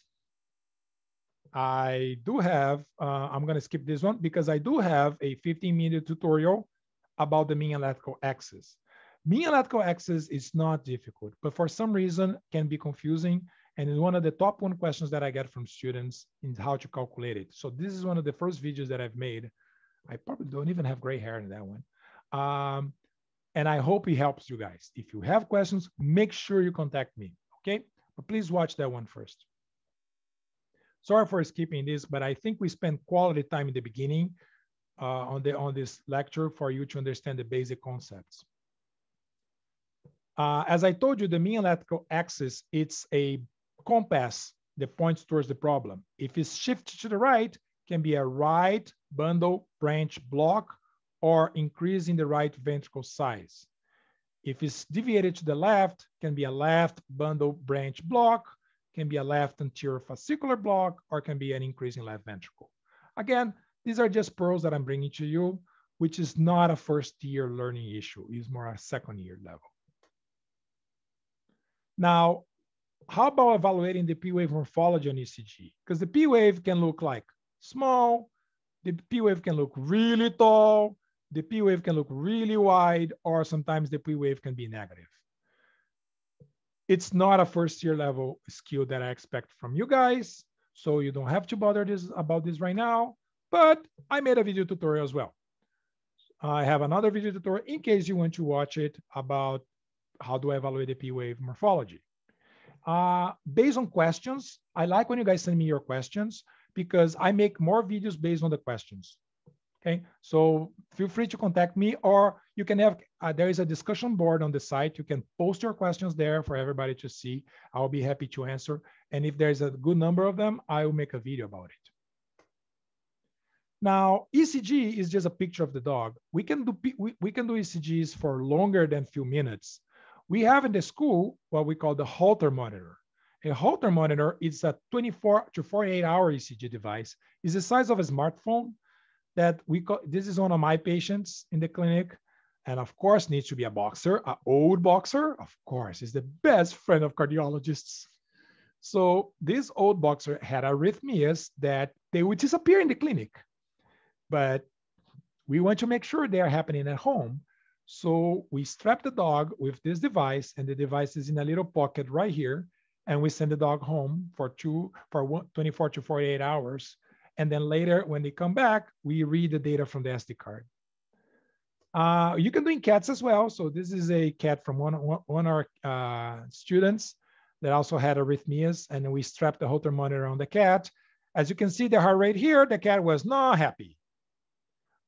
I do have, uh, I'm gonna skip this one because I do have a 15 minute tutorial about the mean electrical axis. Mean electrical axis is not difficult, but for some reason can be confusing and it's one of the top one questions that I get from students is how to calculate it. So this is one of the first videos that I've made. I probably don't even have gray hair in that one. Um, and I hope it helps you guys. If you have questions, make sure you contact me, okay? But please watch that one first. Sorry for skipping this, but I think we spent quality time in the beginning uh, on, the, on this lecture for you to understand the basic concepts. Uh, as I told you, the mean electrical axis, it's a compass that points towards the problem. If it's shifted to the right, can be a right bundle branch block or increasing the right ventricle size. If it's deviated to the left, can be a left bundle branch block, can be a left anterior fascicular block, or can be an increase in left ventricle. Again, these are just pearls that I'm bringing to you, which is not a first year learning issue, it's more a second year level. Now, how about evaluating the P-wave morphology on ECG? Because the P-wave can look like small, the P-wave can look really tall, the P-wave can look really wide, or sometimes the P-wave can be negative. It's not a first year level skill that I expect from you guys, so you don't have to bother this about this right now, but I made a video tutorial as well. I have another video tutorial in case you want to watch it about how do I evaluate the P-wave morphology. Uh, based on questions, I like when you guys send me your questions because I make more videos based on the questions. Okay, so feel free to contact me or you can have, uh, there is a discussion board on the site. You can post your questions there for everybody to see. I'll be happy to answer. And if there's a good number of them, I will make a video about it. Now, ECG is just a picture of the dog. We can do, we, we can do ECGs for longer than few minutes. We have in the school what we call the Holter monitor. A Holter monitor is a 24 to 48 hour ECG device. It's the size of a smartphone that we call, this is one of my patients in the clinic. And of course needs to be a boxer, an old boxer, of course, is the best friend of cardiologists. So this old boxer had arrhythmias that they would disappear in the clinic. But we want to make sure they are happening at home. So we strap the dog with this device and the device is in a little pocket right here. And we send the dog home for two, for 24 to 48 hours. And then later when they come back, we read the data from the SD card. Uh, you can do in cats as well. So this is a cat from one, one, one of our uh, students that also had arrhythmias and we strapped the Holter monitor on the cat. As you can see the heart rate here, the cat was not happy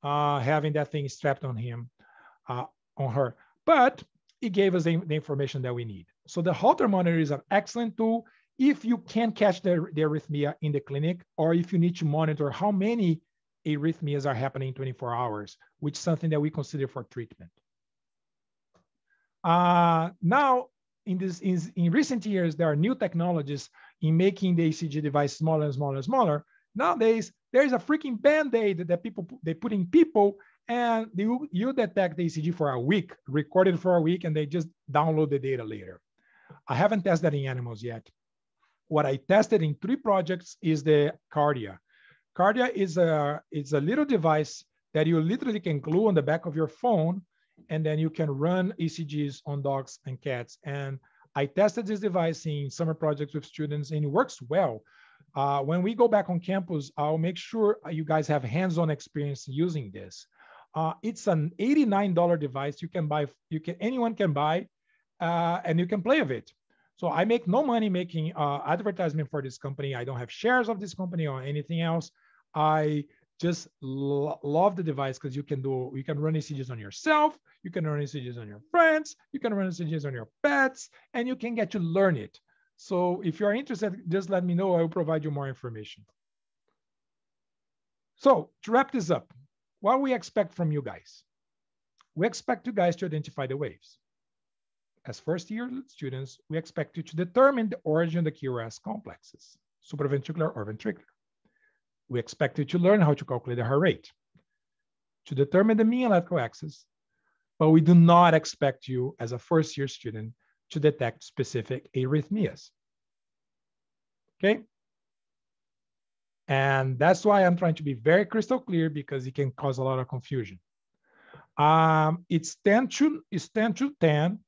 uh, having that thing strapped on him uh, on her. But it gave us the, the, information that we need. So the Holter monitor is an excellent tool if you can catch the, the arrhythmia in the clinic, or if you need to monitor how many arrhythmias are happening in 24 hours, which is something that we consider for treatment. Uh, now, in, this, in, in recent years, there are new technologies in making the ECG device smaller and smaller and smaller. Nowadays, there is a freaking band-aid that people they put in people and you, you detect the ECG for a week, record it for a week, and they just download the data later. I haven't tested that in animals yet. What I tested in three projects is the Kardia. Kardia is a, is a little device that you literally can glue on the back of your phone, and then you can run ECGs on dogs and cats. And I tested this device in summer projects with students, and it works well. Uh, when we go back on campus, I'll make sure you guys have hands-on experience using this. Uh, it's an $89 device you can buy, you can anyone can buy, uh, and you can play with it. So I make no money making uh, advertisement for this company. I don't have shares of this company or anything else. I just lo love the device because you can do you can run ECGs on yourself, you can run ECGs on your friends, you can run ECGs on your pets, and you can get to learn it. So if you're interested, just let me know. I will provide you more information. So to wrap this up, what we expect from you guys. We expect you guys to identify the waves. As first year students, we expect you to determine the origin of the QRS complexes, supraventricular or ventricular. We expect you to learn how to calculate the heart rate, to determine the mean electrical axis, but we do not expect you as a first year student to detect specific arrhythmias. Okay, and that's why I'm trying to be very crystal clear because it can cause a lot of confusion. Um, it's 10 to, it's 10 to 10.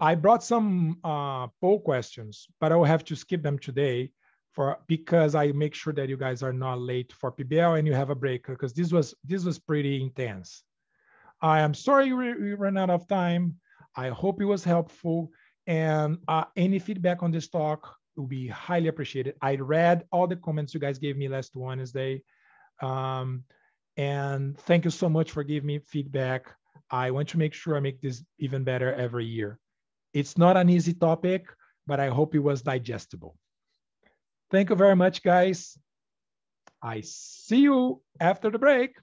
I brought some uh, poll questions, but I will have to skip them today for because I make sure that you guys are not late for PBL and you have a break because this was this was pretty intense. I am sorry we, ran out of time. I hope it was helpful. And uh, any feedback on this talk, will be highly appreciated. I read all the comments you guys gave me last Wednesday. Um, and thank you so much for giving me feedback. I want to make sure I make this even better every year. It's not an easy topic, but I hope it was digestible. Thank you very much, guys. I see you after the break.